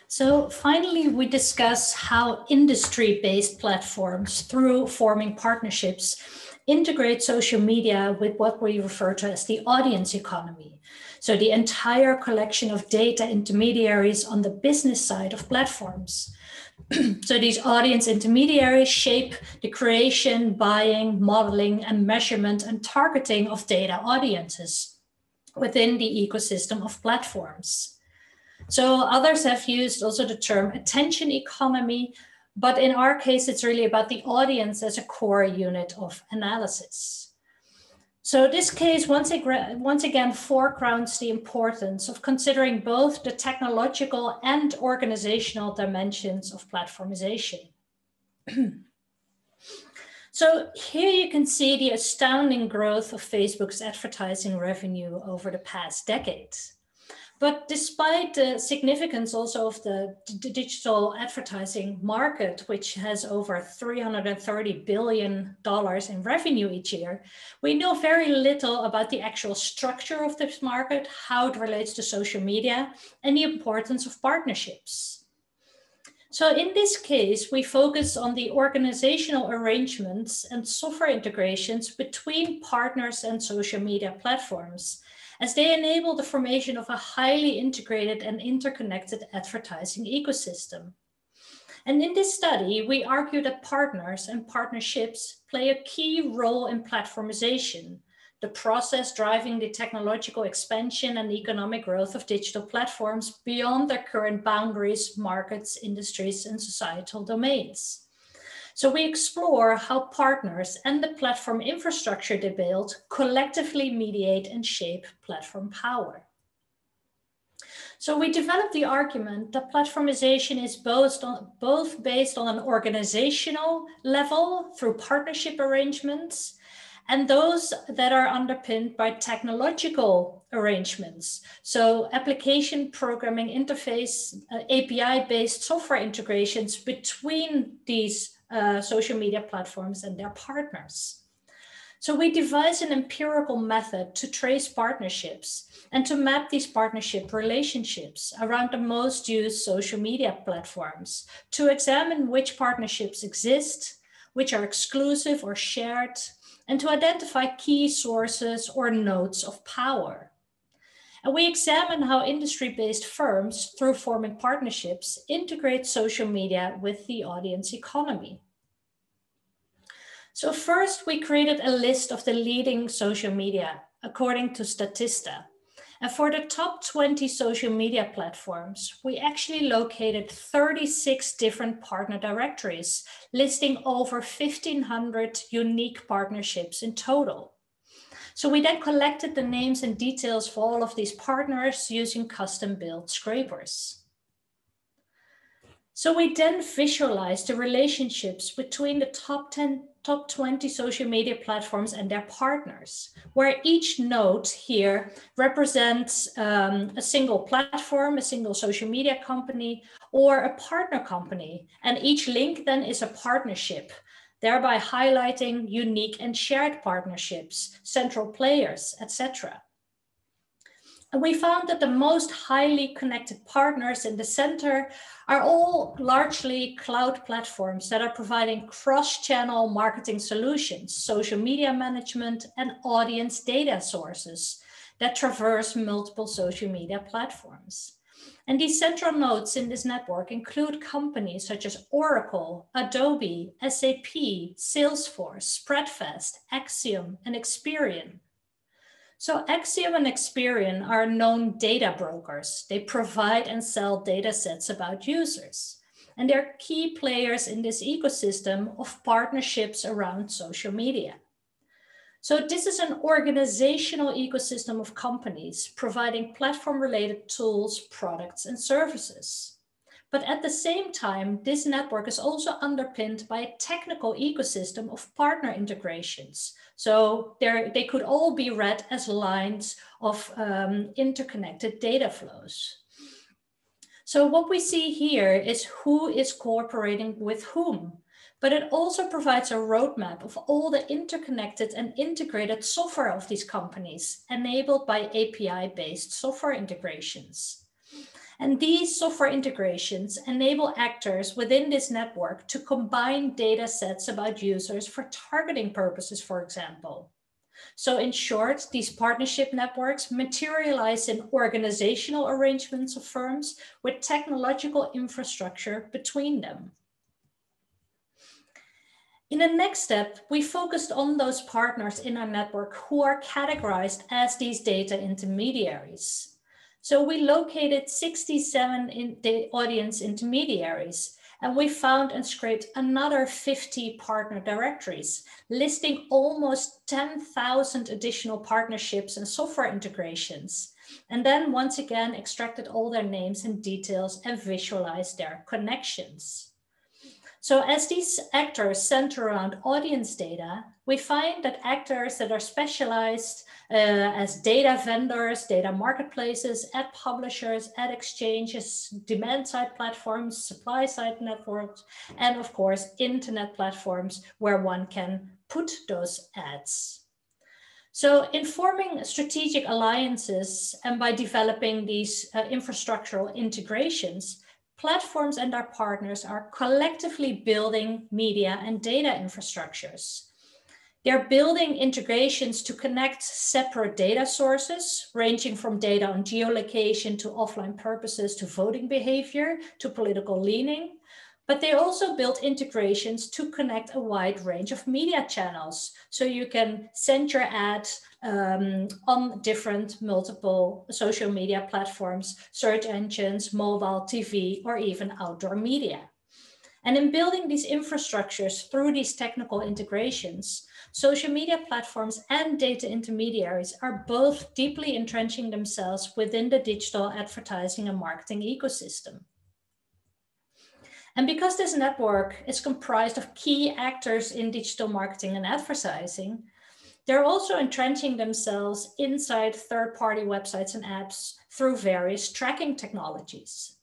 So finally, we discuss how industry-based platforms through forming partnerships integrate social media with what we refer to as the audience economy. So the entire collection of data intermediaries on the business side of platforms. So these audience intermediaries shape the creation, buying, modeling, and measurement and targeting of data audiences within the ecosystem of platforms. So others have used also the term attention economy, but in our case, it's really about the audience as a core unit of analysis. So this case once, once again foregrounds the importance of considering both the technological and organizational dimensions of platformization. [CLEARS THROAT] so here you can see the astounding growth of Facebook's advertising revenue over the past decades. But despite the significance also of the digital advertising market, which has over $330 billion in revenue each year, we know very little about the actual structure of this market, how it relates to social media, and the importance of partnerships. So in this case, we focus on the organizational arrangements and software integrations between partners and social media platforms as they enable the formation of a highly integrated and interconnected advertising ecosystem. And in this study, we argue that partners and partnerships play a key role in platformization, the process driving the technological expansion and economic growth of digital platforms beyond their current boundaries, markets, industries, and societal domains. So we explore how partners and the platform infrastructure they build collectively mediate and shape platform power. So we developed the argument that platformization is both, on, both based on an organizational level through partnership arrangements and those that are underpinned by technological arrangements. So application programming interface, uh, API-based software integrations between these uh, social media platforms and their partners. So we devised an empirical method to trace partnerships and to map these partnership relationships around the most used social media platforms to examine which partnerships exist, which are exclusive or shared, and to identify key sources or nodes of power. And we examine how industry-based firms, through forming partnerships, integrate social media with the audience economy. So first, we created a list of the leading social media according to Statista. And for the top 20 social media platforms, we actually located 36 different partner directories, listing over 1,500 unique partnerships in total. So we then collected the names and details for all of these partners using custom built scrapers. So we then visualized the relationships between the top 10 top 20 social media platforms and their partners, where each node here represents um, a single platform, a single social media company, or a partner company. And each link then is a partnership, thereby highlighting unique and shared partnerships, central players, etc. And we found that the most highly connected partners in the center are all largely cloud platforms that are providing cross-channel marketing solutions, social media management, and audience data sources that traverse multiple social media platforms. And these central nodes in this network include companies such as Oracle, Adobe, SAP, Salesforce, Spredfast, Acxiom, and Experian. So Acxiom and Experian are known data brokers. They provide and sell data sets about users. And they're key players in this ecosystem of partnerships around social media. So this is an organizational ecosystem of companies providing platform related tools, products, and services. But at the same time, this network is also underpinned by a technical ecosystem of partner integrations. So they could all be read as lines of um, interconnected data flows. So what we see here is who is cooperating with whom, but it also provides a roadmap of all the interconnected and integrated software of these companies enabled by API-based software integrations. And these software integrations enable actors within this network to combine data sets about users for targeting purposes, for example. So in short, these partnership networks materialize in organizational arrangements of firms with technological infrastructure between them. In the next step, we focused on those partners in our network who are categorized as these data intermediaries. So we located 67 in audience intermediaries and we found and scraped another 50 partner directories, listing almost 10,000 additional partnerships and software integrations. And then once again, extracted all their names and details and visualized their connections. So as these actors center around audience data, we find that actors that are specialized uh, as data vendors, data marketplaces, ad publishers, ad exchanges, demand side platforms, supply side networks, and of course, internet platforms where one can put those ads. So in forming strategic alliances and by developing these uh, infrastructural integrations, platforms and our partners are collectively building media and data infrastructures. They're building integrations to connect separate data sources, ranging from data on geolocation to offline purposes to voting behavior to political leaning. But they also built integrations to connect a wide range of media channels. So you can send your ad um, on different multiple social media platforms, search engines, mobile, TV, or even outdoor media. And in building these infrastructures through these technical integrations, social media platforms and data intermediaries are both deeply entrenching themselves within the digital advertising and marketing ecosystem. And because this network is comprised of key actors in digital marketing and advertising, they're also entrenching themselves inside third-party websites and apps through various tracking technologies.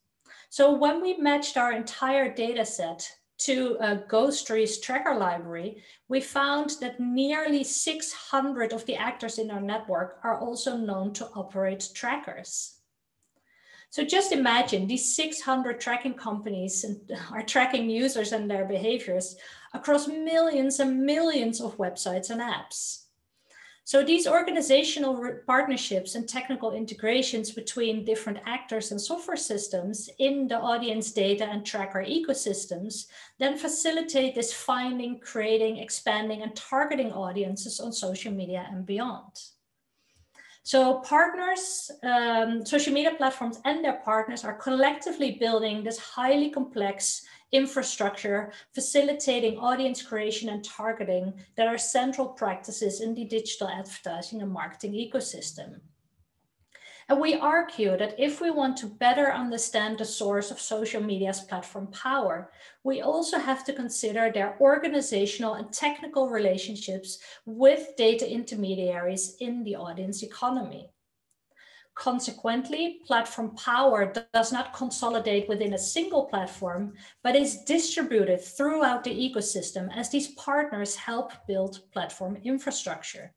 So when we matched our entire data set to a Ghostery's tracker library, we found that nearly 600 of the actors in our network are also known to operate trackers. So just imagine these 600 tracking companies are [LAUGHS] tracking users and their behaviors across millions and millions of websites and apps. So these organizational partnerships and technical integrations between different actors and software systems in the audience data and tracker ecosystems then facilitate this finding, creating, expanding, and targeting audiences on social media and beyond. So partners, um, social media platforms and their partners are collectively building this highly complex infrastructure, facilitating audience creation and targeting that are central practices in the digital advertising and marketing ecosystem. And we argue that if we want to better understand the source of social media's platform power, we also have to consider their organizational and technical relationships with data intermediaries in the audience economy. Consequently, platform power does not consolidate within a single platform, but is distributed throughout the ecosystem as these partners help build platform infrastructure.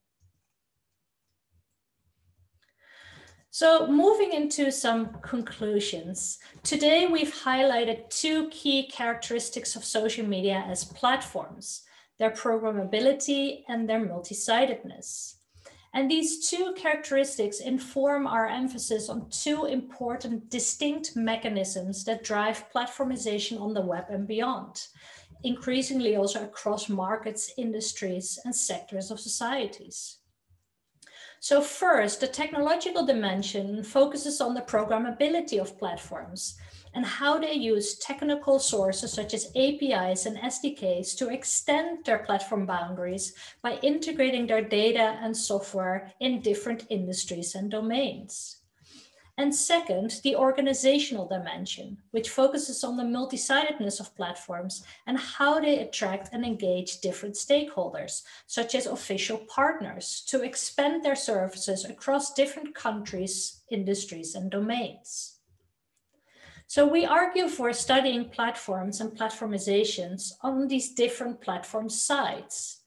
So moving into some conclusions, today we've highlighted two key characteristics of social media as platforms, their programmability and their multi-sidedness. And these two characteristics inform our emphasis on two important distinct mechanisms that drive platformization on the web and beyond, increasingly also across markets, industries, and sectors of societies. So first, the technological dimension focuses on the programmability of platforms and how they use technical sources such as APIs and SDKs to extend their platform boundaries by integrating their data and software in different industries and domains. And second, the organizational dimension, which focuses on the multi-sidedness of platforms and how they attract and engage different stakeholders, such as official partners, to expand their services across different countries, industries, and domains. So we argue for studying platforms and platformizations on these different platform sides.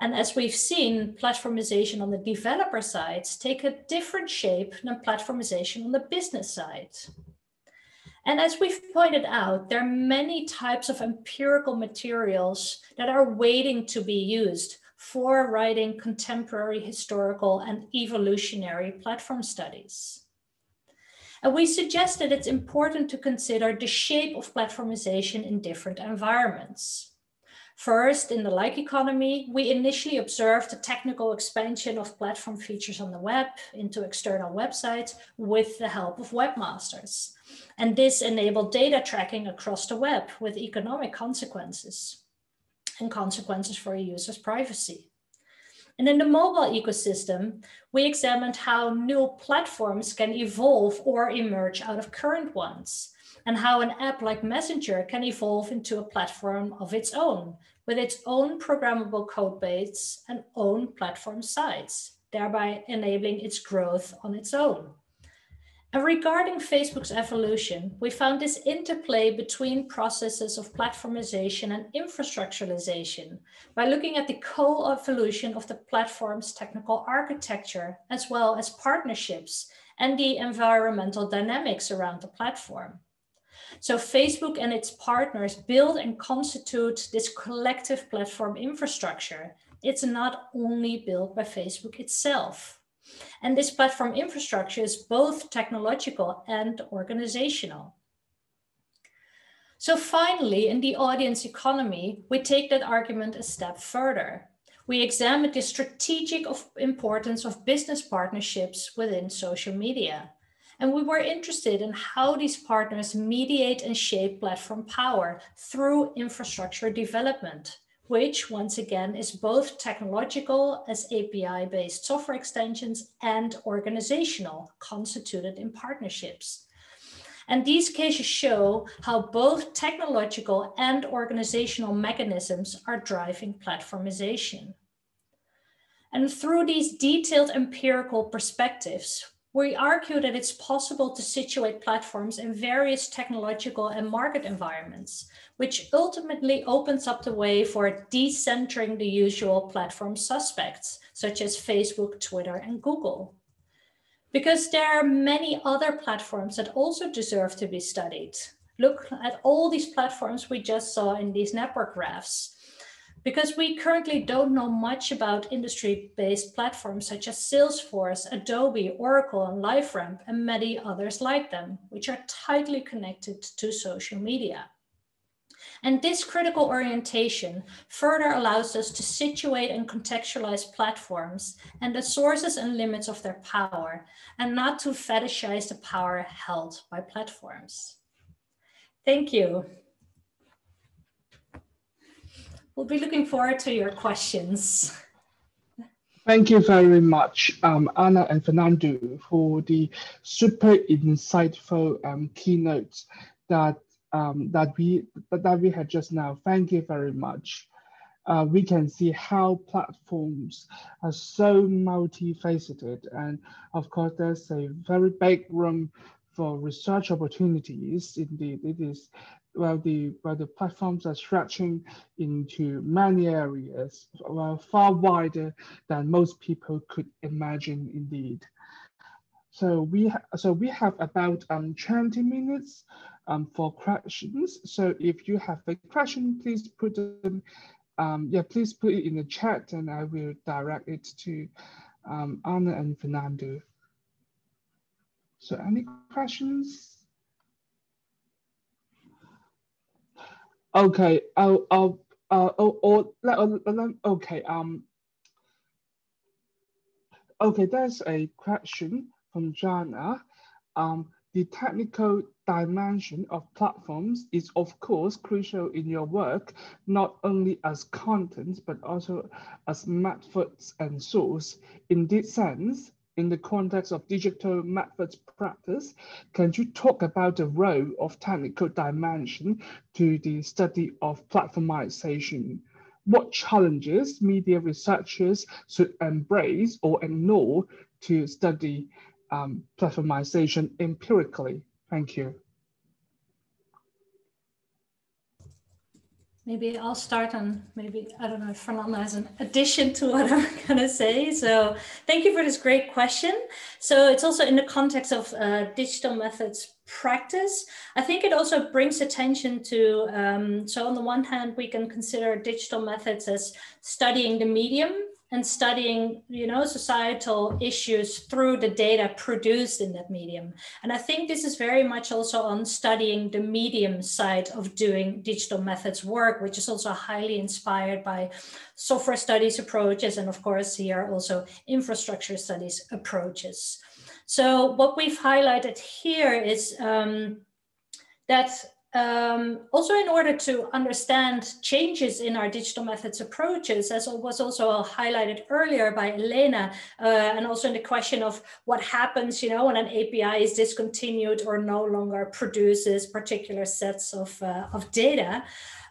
And as we've seen, platformization on the developer sides take a different shape than platformization on the business side. And as we've pointed out, there are many types of empirical materials that are waiting to be used for writing contemporary historical and evolutionary platform studies. And we suggest that it's important to consider the shape of platformization in different environments. First, in the like economy, we initially observed the technical expansion of platform features on the web into external websites with the help of webmasters. And this enabled data tracking across the web with economic consequences and consequences for a user's privacy. And in the mobile ecosystem, we examined how new platforms can evolve or emerge out of current ones, and how an app like Messenger can evolve into a platform of its own, with its own programmable code base and own platform sites, thereby enabling its growth on its own. And regarding Facebook's evolution, we found this interplay between processes of platformization and infrastructuralization by looking at the co-evolution of the platform's technical architecture, as well as partnerships and the environmental dynamics around the platform. So Facebook and its partners build and constitute this collective platform infrastructure. It's not only built by Facebook itself. And this platform infrastructure is both technological and organizational. So finally, in the audience economy, we take that argument a step further. We examine the strategic importance of business partnerships within social media. And we were interested in how these partners mediate and shape platform power through infrastructure development which once again is both technological as API-based software extensions and organizational constituted in partnerships. And these cases show how both technological and organizational mechanisms are driving platformization. And through these detailed empirical perspectives, we argue that it's possible to situate platforms in various technological and market environments, which ultimately opens up the way for decentering the usual platform suspects, such as Facebook, Twitter, and Google. Because there are many other platforms that also deserve to be studied. Look at all these platforms we just saw in these network graphs because we currently don't know much about industry-based platforms such as Salesforce, Adobe, Oracle, and LiveRamp, and many others like them, which are tightly connected to social media. And this critical orientation further allows us to situate and contextualize platforms and the sources and limits of their power, and not to fetishize the power held by platforms. Thank you. We'll be looking forward to your questions. Thank you very much, um, Anna and Fernando, for the super insightful um, keynotes that um, that we that we had just now. Thank you very much. Uh, we can see how platforms are so multifaceted, and of course, there's a very big room for research opportunities. Indeed, it is well, the, well, the platforms are stretching into many areas, well, far wider than most people could imagine indeed. So we, so we have about um, 20 minutes um, for questions. So if you have a question, please put them, um, yeah, please put it in the chat and I will direct it to um, Anna and Fernando. So any questions? Okay. Oh, oh, uh, oh, let, let, okay. Um. Okay, there's a question from Jana. Um, the technical dimension of platforms is of course crucial in your work, not only as content, but also as methods and source. In this sense, in the context of digital methods practice, can you talk about the role of technical dimension to the study of platformization? What challenges media researchers should embrace or ignore to study um, platformization empirically? Thank you. Maybe I'll start on maybe, I don't know if Fernando has an addition to what I'm [LAUGHS] to say. So thank you for this great question. So it's also in the context of uh, digital methods practice. I think it also brings attention to, um, so on the one hand, we can consider digital methods as studying the medium and studying you know societal issues through the data produced in that medium. And i think this is very much also on studying the medium side of doing digital methods work which is also highly inspired by software studies approaches and of course here also infrastructure studies approaches. So what we've highlighted here is um, that um, also in order to understand changes in our digital methods approaches, as was also highlighted earlier by Elena, uh, and also in the question of what happens, you know, when an API is discontinued or no longer produces particular sets of, uh, of data.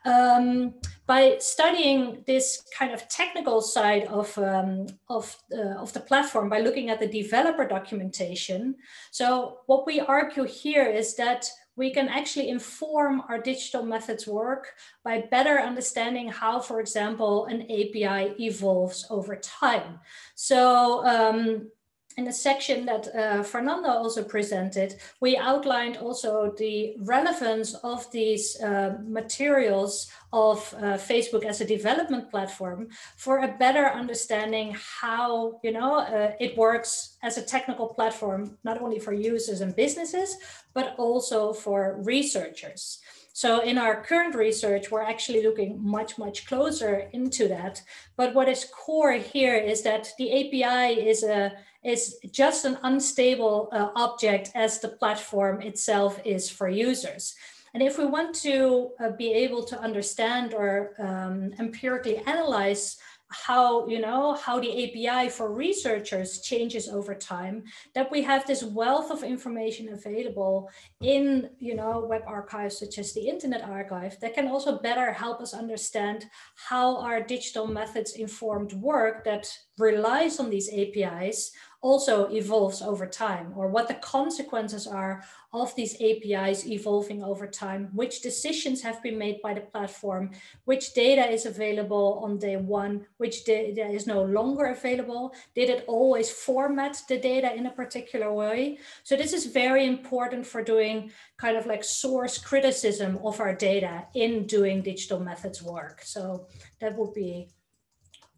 Um, by studying this kind of technical side of, um, of, uh, of the platform, by looking at the developer documentation. So what we argue here is that we can actually inform our digital methods work by better understanding how, for example, an API evolves over time. So um, in the section that uh, Fernando also presented, we outlined also the relevance of these uh, materials of uh, Facebook as a development platform for a better understanding how you know uh, it works as a technical platform, not only for users and businesses, but also for researchers. So in our current research, we're actually looking much, much closer into that. But what is core here is that the API is a is just an unstable uh, object as the platform itself is for users. And if we want to uh, be able to understand or um, empirically analyze how you know how the api for researchers changes over time that we have this wealth of information available in you know web archives such as the internet archive that can also better help us understand how our digital methods informed work that relies on these apis also evolves over time or what the consequences are of these APIs evolving over time, which decisions have been made by the platform, which data is available on day one, which data is no longer available. Did it always format the data in a particular way? So this is very important for doing kind of like source criticism of our data in doing digital methods work. So that would be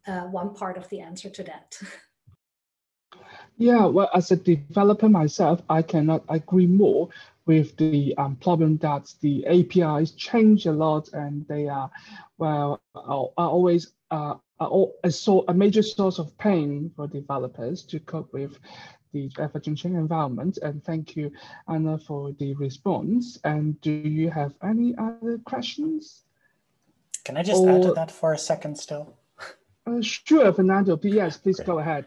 uh, one part of the answer to that. [LAUGHS] Yeah, well, as a developer myself, I cannot agree more with the um, problem that the APIs change a lot and they are, well, are, are always uh, are a, so, a major source of pain for developers to cope with the ever-changing environment. And thank you, Anna, for the response. And do you have any other questions? Can I just or... add to that for a second still? Uh, sure, Fernando. Yes, please go ahead.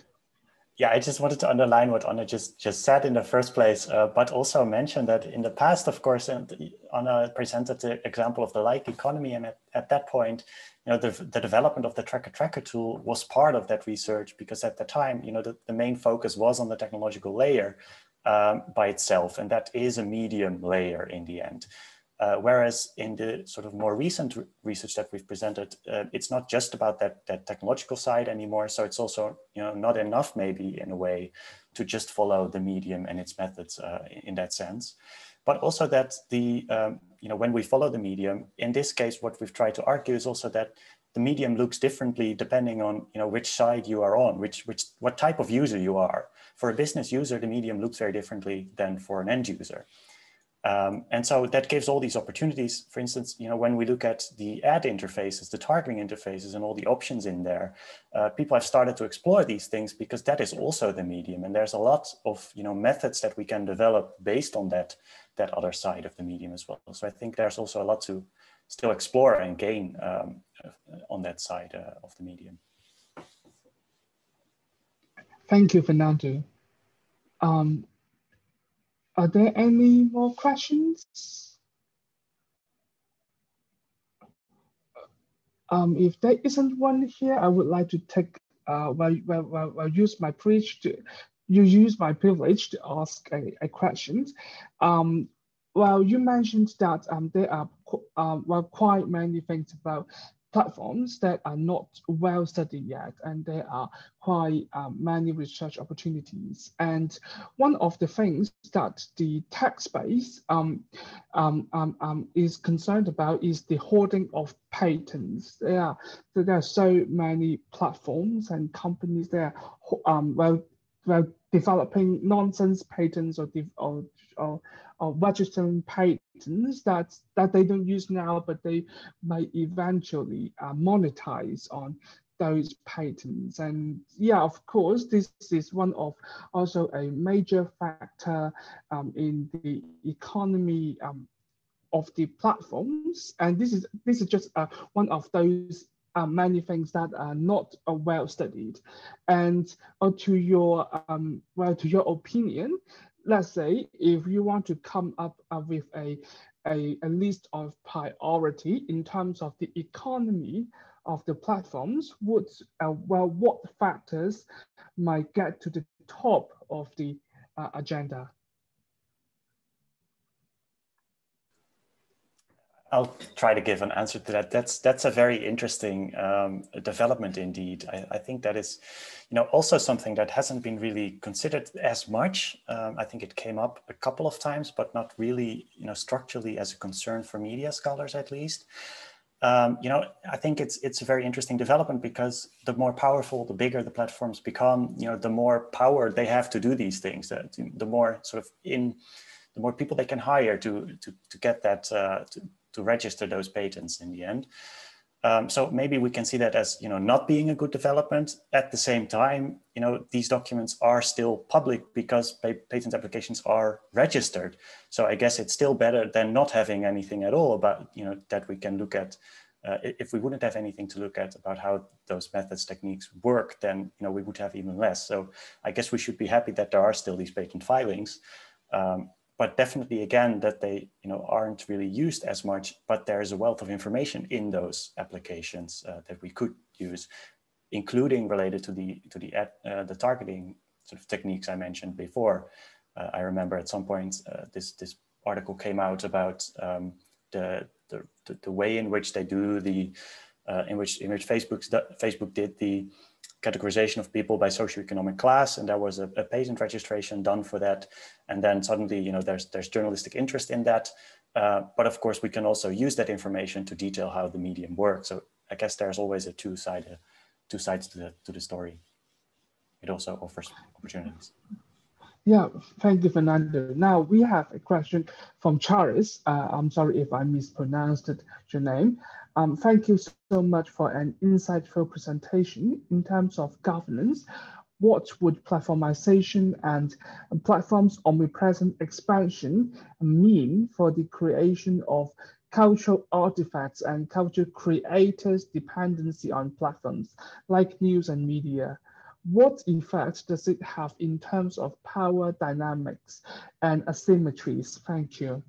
Yeah, I just wanted to underline what Anna just, just said in the first place, uh, but also mention that in the past, of course, Anna presented the example of the like economy. And at, at that point, you know, the, the development of the tracker tracker tool was part of that research because at the time, you know, the, the main focus was on the technological layer um, by itself. And that is a medium layer in the end. Uh, whereas in the sort of more recent research that we've presented, uh, it's not just about that, that technological side anymore. So it's also you know, not enough maybe in a way to just follow the medium and its methods uh, in that sense. But also that the, um, you know, when we follow the medium, in this case, what we've tried to argue is also that the medium looks differently depending on you know which side you are on, which which what type of user you are. For a business user, the medium looks very differently than for an end user. Um, and so that gives all these opportunities. For instance, you know, when we look at the ad interfaces, the targeting interfaces and all the options in there, uh, people have started to explore these things because that is also the medium. And there's a lot of, you know, methods that we can develop based on that, that other side of the medium as well. So I think there's also a lot to still explore and gain um, on that side uh, of the medium. Thank you, Fernando. Um, are there any more questions? Um, if there isn't one here, I would like to take, uh, well, well, well, use my privilege to, you use my privilege to ask a, a question. Um, well, you mentioned that um, there are um, well, quite many things about platforms that are not well studied yet, and there are quite um, many research opportunities. And one of the things that the tech space um, um, um, um is concerned about is the hoarding of patents. There are, there are so many platforms and companies there um, well, well developing nonsense patents or, or, or or registering patents that, that they don't use now, but they might eventually uh, monetize on those patents. And yeah, of course, this is one of also a major factor um, in the economy um, of the platforms. And this is this is just uh, one of those uh, many things that are not uh, well studied. And uh, to your um, well, to your opinion, let's say if you want to come up uh, with a, a, a list of priority in terms of the economy of the platforms, would uh, well, what factors might get to the top of the uh, agenda? I'll try to give an answer to that. That's that's a very interesting um, development indeed. I, I, think that is, you know, also something that hasn't been really considered as much. Um, I think it came up a couple of times, but not really, you know, structurally as a concern for media scholars at least. Um, you know, I think it's it's a very interesting development because the more powerful, the bigger the platforms become, you know, the more power they have to do these things. Uh, the more sort of in, the more people they can hire to to to get that uh, to, to register those patents in the end. Um, so maybe we can see that as you know not being a good development. At the same time, you know these documents are still public because patent applications are registered. So I guess it's still better than not having anything at all about you know that we can look at. Uh, if we wouldn't have anything to look at about how those methods techniques work, then you know we would have even less. So I guess we should be happy that there are still these patent filings. Um, but definitely again that they you know aren't really used as much but there's a wealth of information in those applications uh, that we could use including related to the to the uh, the targeting sort of techniques i mentioned before. Uh, i remember at some point uh, this this article came out about um, the, the, the way in which they do the uh, in which in which facebook facebook did the categorization of people by socioeconomic class, and there was a, a, patent registration done for that. And then suddenly, you know, there's there's journalistic interest in that. Uh, but of course, we can also use that information to detail how the medium works. So I guess there's always a two side, two sides to the to the story. It also offers opportunities. Yeah, thank you, Fernando. Now we have a question from Charis. Uh, I'm sorry if I mispronounced your name. Um, thank you so much for an insightful presentation in terms of governance. What would platformization and platforms omnipresent expansion mean for the creation of cultural artifacts and culture creators' dependency on platforms like news and media. What effect does it have in terms of power dynamics and asymmetries? Thank you.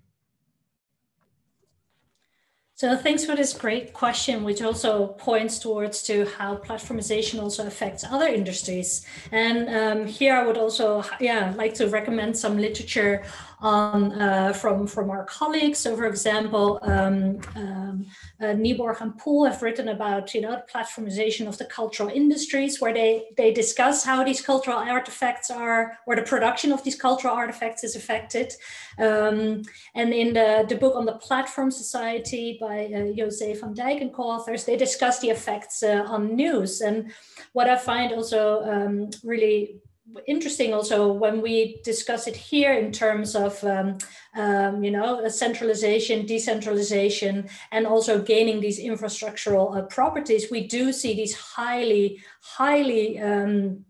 So thanks for this great question, which also points towards to how platformization also affects other industries. And um, here I would also, yeah, like to recommend some literature on uh, from from our colleagues. So, for example, um, um, uh, Nieborg and Poell have written about you know the platformization of the cultural industries, where they they discuss how these cultural artifacts are, or the production of these cultural artifacts is affected. Um, and in the the book on the platform society by uh, Jose van Dijck and co-authors, they discuss the effects uh, on news. And what I find also um, really interesting also when we discuss it here in terms of um, um, you know centralization decentralization and also gaining these infrastructural uh, properties we do see these highly highly um,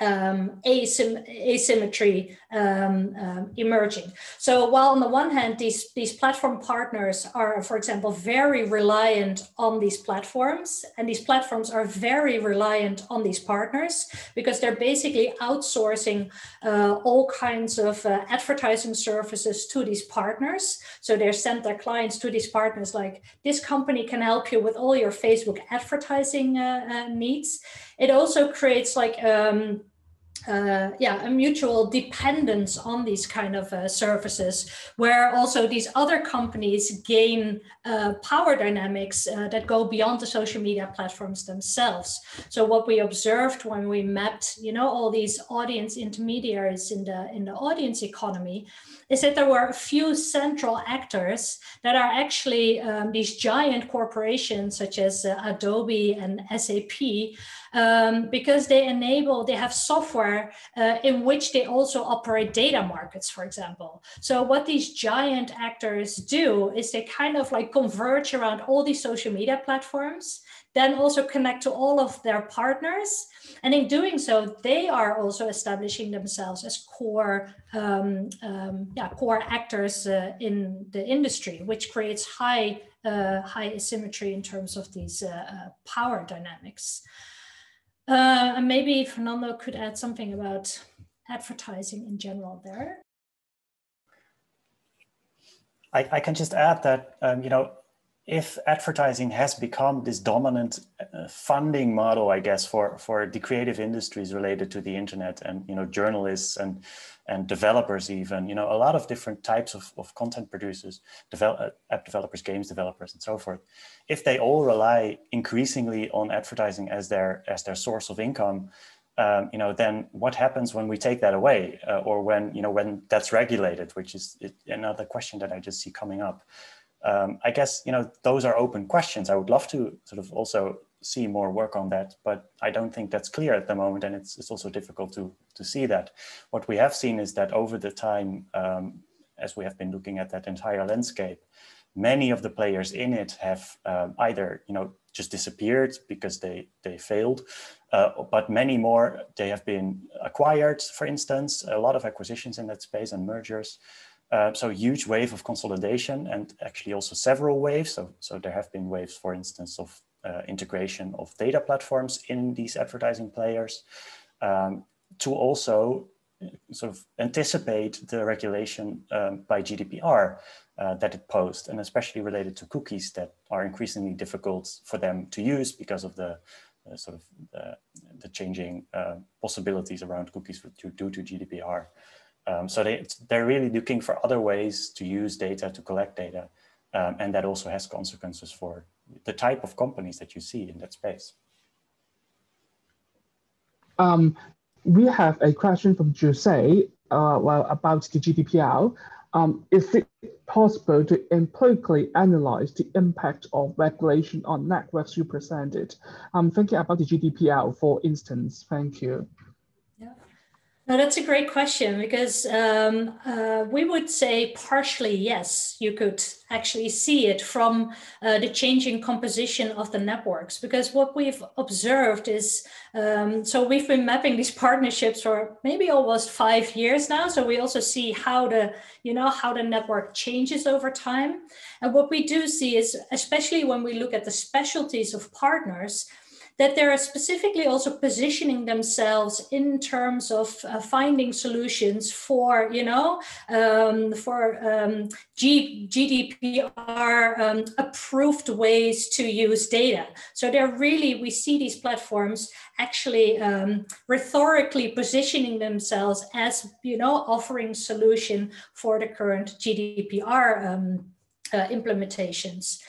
um, asym asymmetry um, um, emerging. So while on the one hand, these, these platform partners are, for example, very reliant on these platforms, and these platforms are very reliant on these partners because they're basically outsourcing uh, all kinds of uh, advertising services to these partners. So they're send their clients to these partners like, this company can help you with all your Facebook advertising uh, uh needs. It also creates like, um, uh, yeah, a mutual dependence on these kind of uh, services, where also these other companies gain uh, power dynamics uh, that go beyond the social media platforms themselves. So what we observed when we mapped, you know, all these audience intermediaries in the in the audience economy, is that there were a few central actors that are actually um, these giant corporations such as uh, Adobe and SAP um, because they enable, they have software uh, in which they also operate data markets, for example. So what these giant actors do is they kind of like converge around all these social media platforms, then also connect to all of their partners. And in doing so, they are also establishing themselves as core, um, um, yeah, core actors uh, in the industry, which creates high, uh, high asymmetry in terms of these uh, uh power dynamics. Uh, and maybe Fernando could add something about advertising in general there. I, I can just add that, um, you know, if advertising has become this dominant uh, funding model, I guess, for, for the creative industries related to the internet and, you know, journalists and and developers even, you know, a lot of different types of, of content producers, develop, uh, app developers, games developers, and so forth. If they all rely increasingly on advertising as their as their source of income, um, you know, then what happens when we take that away, uh, or when you know when that's regulated, which is another question that I just see coming up. Um, I guess you know those are open questions. I would love to sort of also see more work on that, but I don't think that's clear at the moment, and it's, it's also difficult to, to see that. What we have seen is that over the time, um, as we have been looking at that entire landscape, many of the players in it have um, either you know just disappeared because they they failed, uh, but many more they have been acquired. For instance, a lot of acquisitions in that space and mergers. Uh, so huge wave of consolidation and actually also several waves. So, so there have been waves, for instance, of uh, integration of data platforms in these advertising players um, to also uh, sort of anticipate the regulation um, by GDPR uh, that it posed, and especially related to cookies that are increasingly difficult for them to use because of the uh, sort of uh, the changing possibilities around cookies due to GDPR. Um, so they, they're really looking for other ways to use data, to collect data, um, and that also has consequences for the type of companies that you see in that space. Um, we have a question from Jose uh, well, about the GDPR. Um, is it possible to empirically analyze the impact of regulation on networks represented? I'm thinking about the GDPR, for instance. Thank you. No, that's a great question because um, uh, we would say partially yes, you could actually see it from uh, the changing composition of the networks. Because what we've observed is um, so we've been mapping these [LAUGHS] partnerships for maybe almost five years now. So we also see how the you know how the network changes over time. And what we do see is, especially when we look at the specialties of partners that they're specifically also positioning themselves in terms of uh, finding solutions for, you know, um, for um, G- GDPR um, approved ways to use data. So they're really, we see these platforms actually um, rhetorically positioning themselves as, you know, offering solution for the current GDPR um, uh, implementations.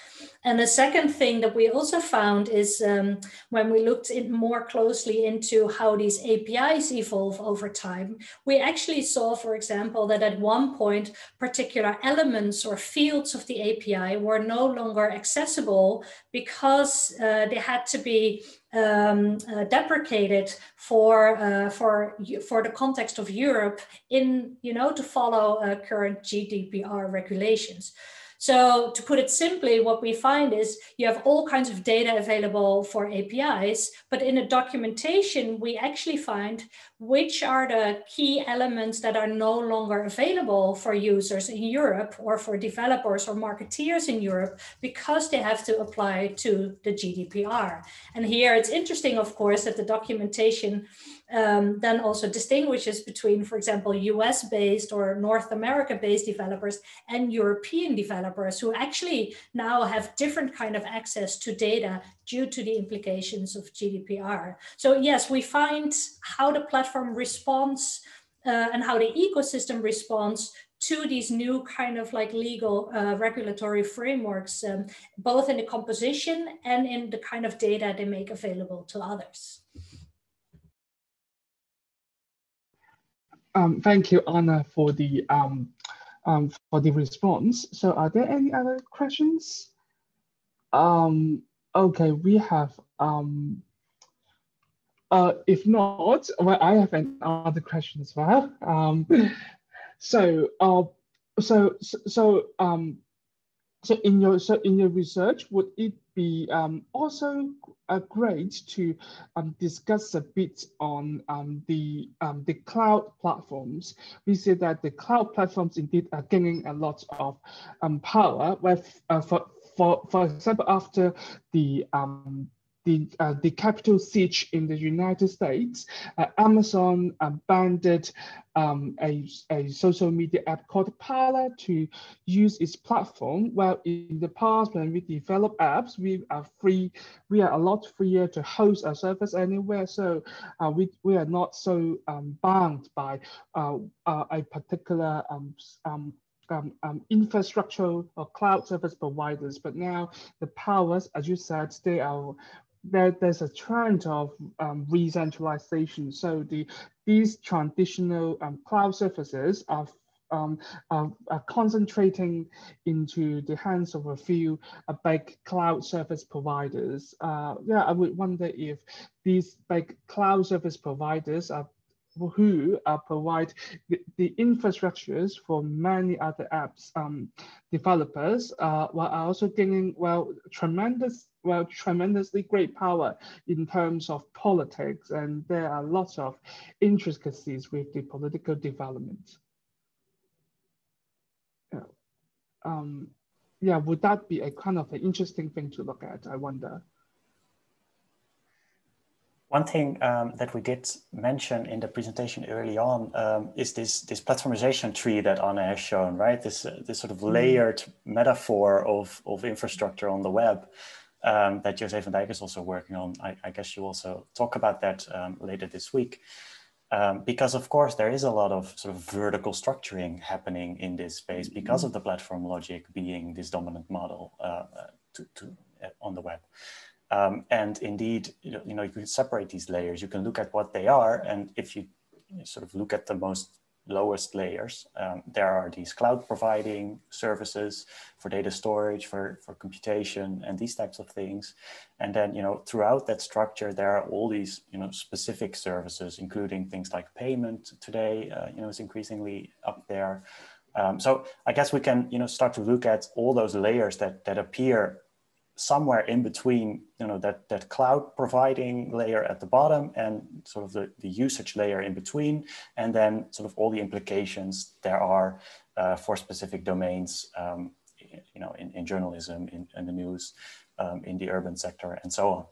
And the second thing that we also found is um, when we looked in more closely into how these APIs evolve over time, we actually saw, for example, that at one point, particular elements or fields of the API were no longer accessible because uh, they had to be um, uh, deprecated for uh, for for the context of Europe in you know to follow uh, current GDPR regulations. So to put it simply, what we find is you have all kinds of data available for APIs, but in a documentation, we actually find which are the key elements that are no longer available for users in Europe or for developers or marketeers in Europe because they have to apply to the GDPR. And here it's interesting, of course, that the documentation um, then also distinguishes between, for example, US based or North America based developers and European developers who actually now have different kind of access to data due to the implications of GDPR. So yes, we find how the platform responds uh, and how the ecosystem responds to these new kind of like legal uh, regulatory frameworks, um, both in the composition and in the kind of data they make available to others. Um, thank you, Anna, for the um, um, for the response. So, are there any other questions? Um, okay, we have. Um, uh, if not, well, I have another question as well. Um, [LAUGHS] so, uh, so, so, um, so in your so in your research, would it be um, also uh, great to um, discuss a bit on um, the um, the cloud platforms? We see that the cloud platforms indeed are gaining a lot of um, power. Uh, for for for example, after the um, the, uh, the Capitol siege in the United States, uh, Amazon uh, banned um, a, a social media app called Parler to use its platform. Well, in the past, when we develop apps, we are free, we are a lot freer to host our service anywhere. So uh, we, we are not so um, bound by uh, uh, a particular um, um, um, um, infrastructure or cloud service providers, but now the powers, as you said, they are there, there's a trend of um, re-centralization. So the these traditional um, cloud services are, um, are, are, concentrating into the hands of a few uh, big cloud service providers. Uh, yeah, I would wonder if these big cloud service providers are who uh, provide the, the, infrastructures for many other apps um, developers uh, while also gaining well tremendous well, tremendously great power in terms of politics, and there are lots of intricacies with the political development. Yeah. Um, yeah, would that be a kind of an interesting thing to look at? I wonder. One thing um, that we did mention in the presentation early on um, is this this platformization tree that Anna has shown, right? This uh, this sort of mm. layered metaphor of of infrastructure on the web um, that Jose van Dijck is also working on. I, I guess you also talk about that um, later this week. Um, because of course there is a lot of sort of vertical structuring happening in this space because of the platform logic being this dominant model uh, uh to, to uh, on the web. Um, and indeed, you know, you you can separate these layers. You can look at what they are, and if you sort of look at the most lowest layers. Um, there are these cloud providing services for data storage, for, for computation and these types of things. And then, you know, throughout that structure, there are all these, you know, specific services, including things like payment today, uh, you know, is increasingly up there. Um, so I guess we can, you know, start to look at all those layers that, that appear somewhere in between, you know, that, that cloud providing layer at the bottom and sort of the, the usage layer in between, and then sort of all the implications there are uh, for specific domains, um, you know, in, in journalism, in, in the news, um, in the urban sector, and so on.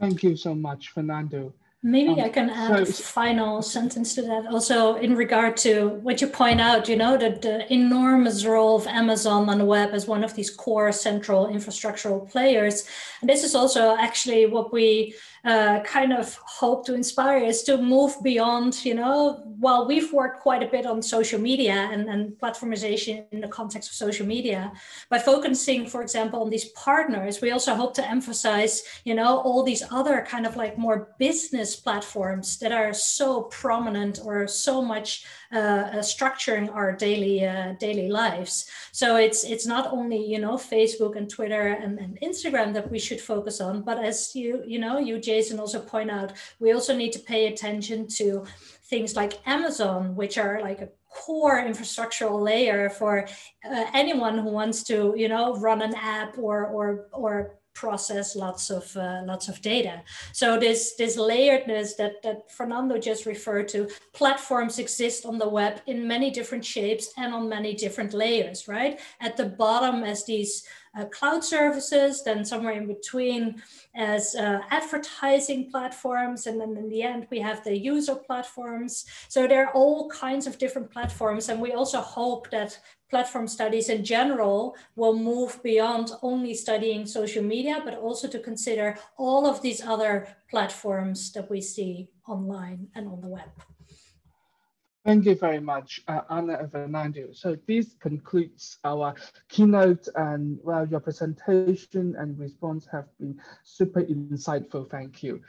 Thank you so much, Fernando. Maybe um, I can add a final sentence to that. Also, in regard to what you point out, you know, that the enormous role of Amazon on the web as one of these core central infrastructural players. And this is also actually what we uh, kind of hope to inspire is to move beyond, you know, while we've worked quite a bit on social media and, and platformization in the context of social media, by focusing, for example, on these partners, we also hope to emphasize, you know, all these other kind of like more business platforms that are so prominent or so much structuring our daily uh, daily lives. So it's it's not only you know Facebook and Twitter and, and Instagram that we should focus on, but as you you know you Jason also point out, we also need to pay attention to things like Amazon, which are like a core infrastructural layer for uh, anyone who wants to you know run an app or or or process lots of uh, lots of data. So this this layeredness that that Fernando just referred to, platforms exist on the web in many different shapes and on many different layers. Right at the bottom, as these cloud services, then somewhere in between as uh, advertising platforms, and then in the end we have the user platforms. So there are all kinds of different platforms, and we also hope that platform studies in general will move beyond only studying social media, but also to consider all of these other platforms that we see online and on the web. Thank you very much, uh, Anna and Fernando. So this concludes our keynote and well, your presentation and response have been super insightful. Thank you.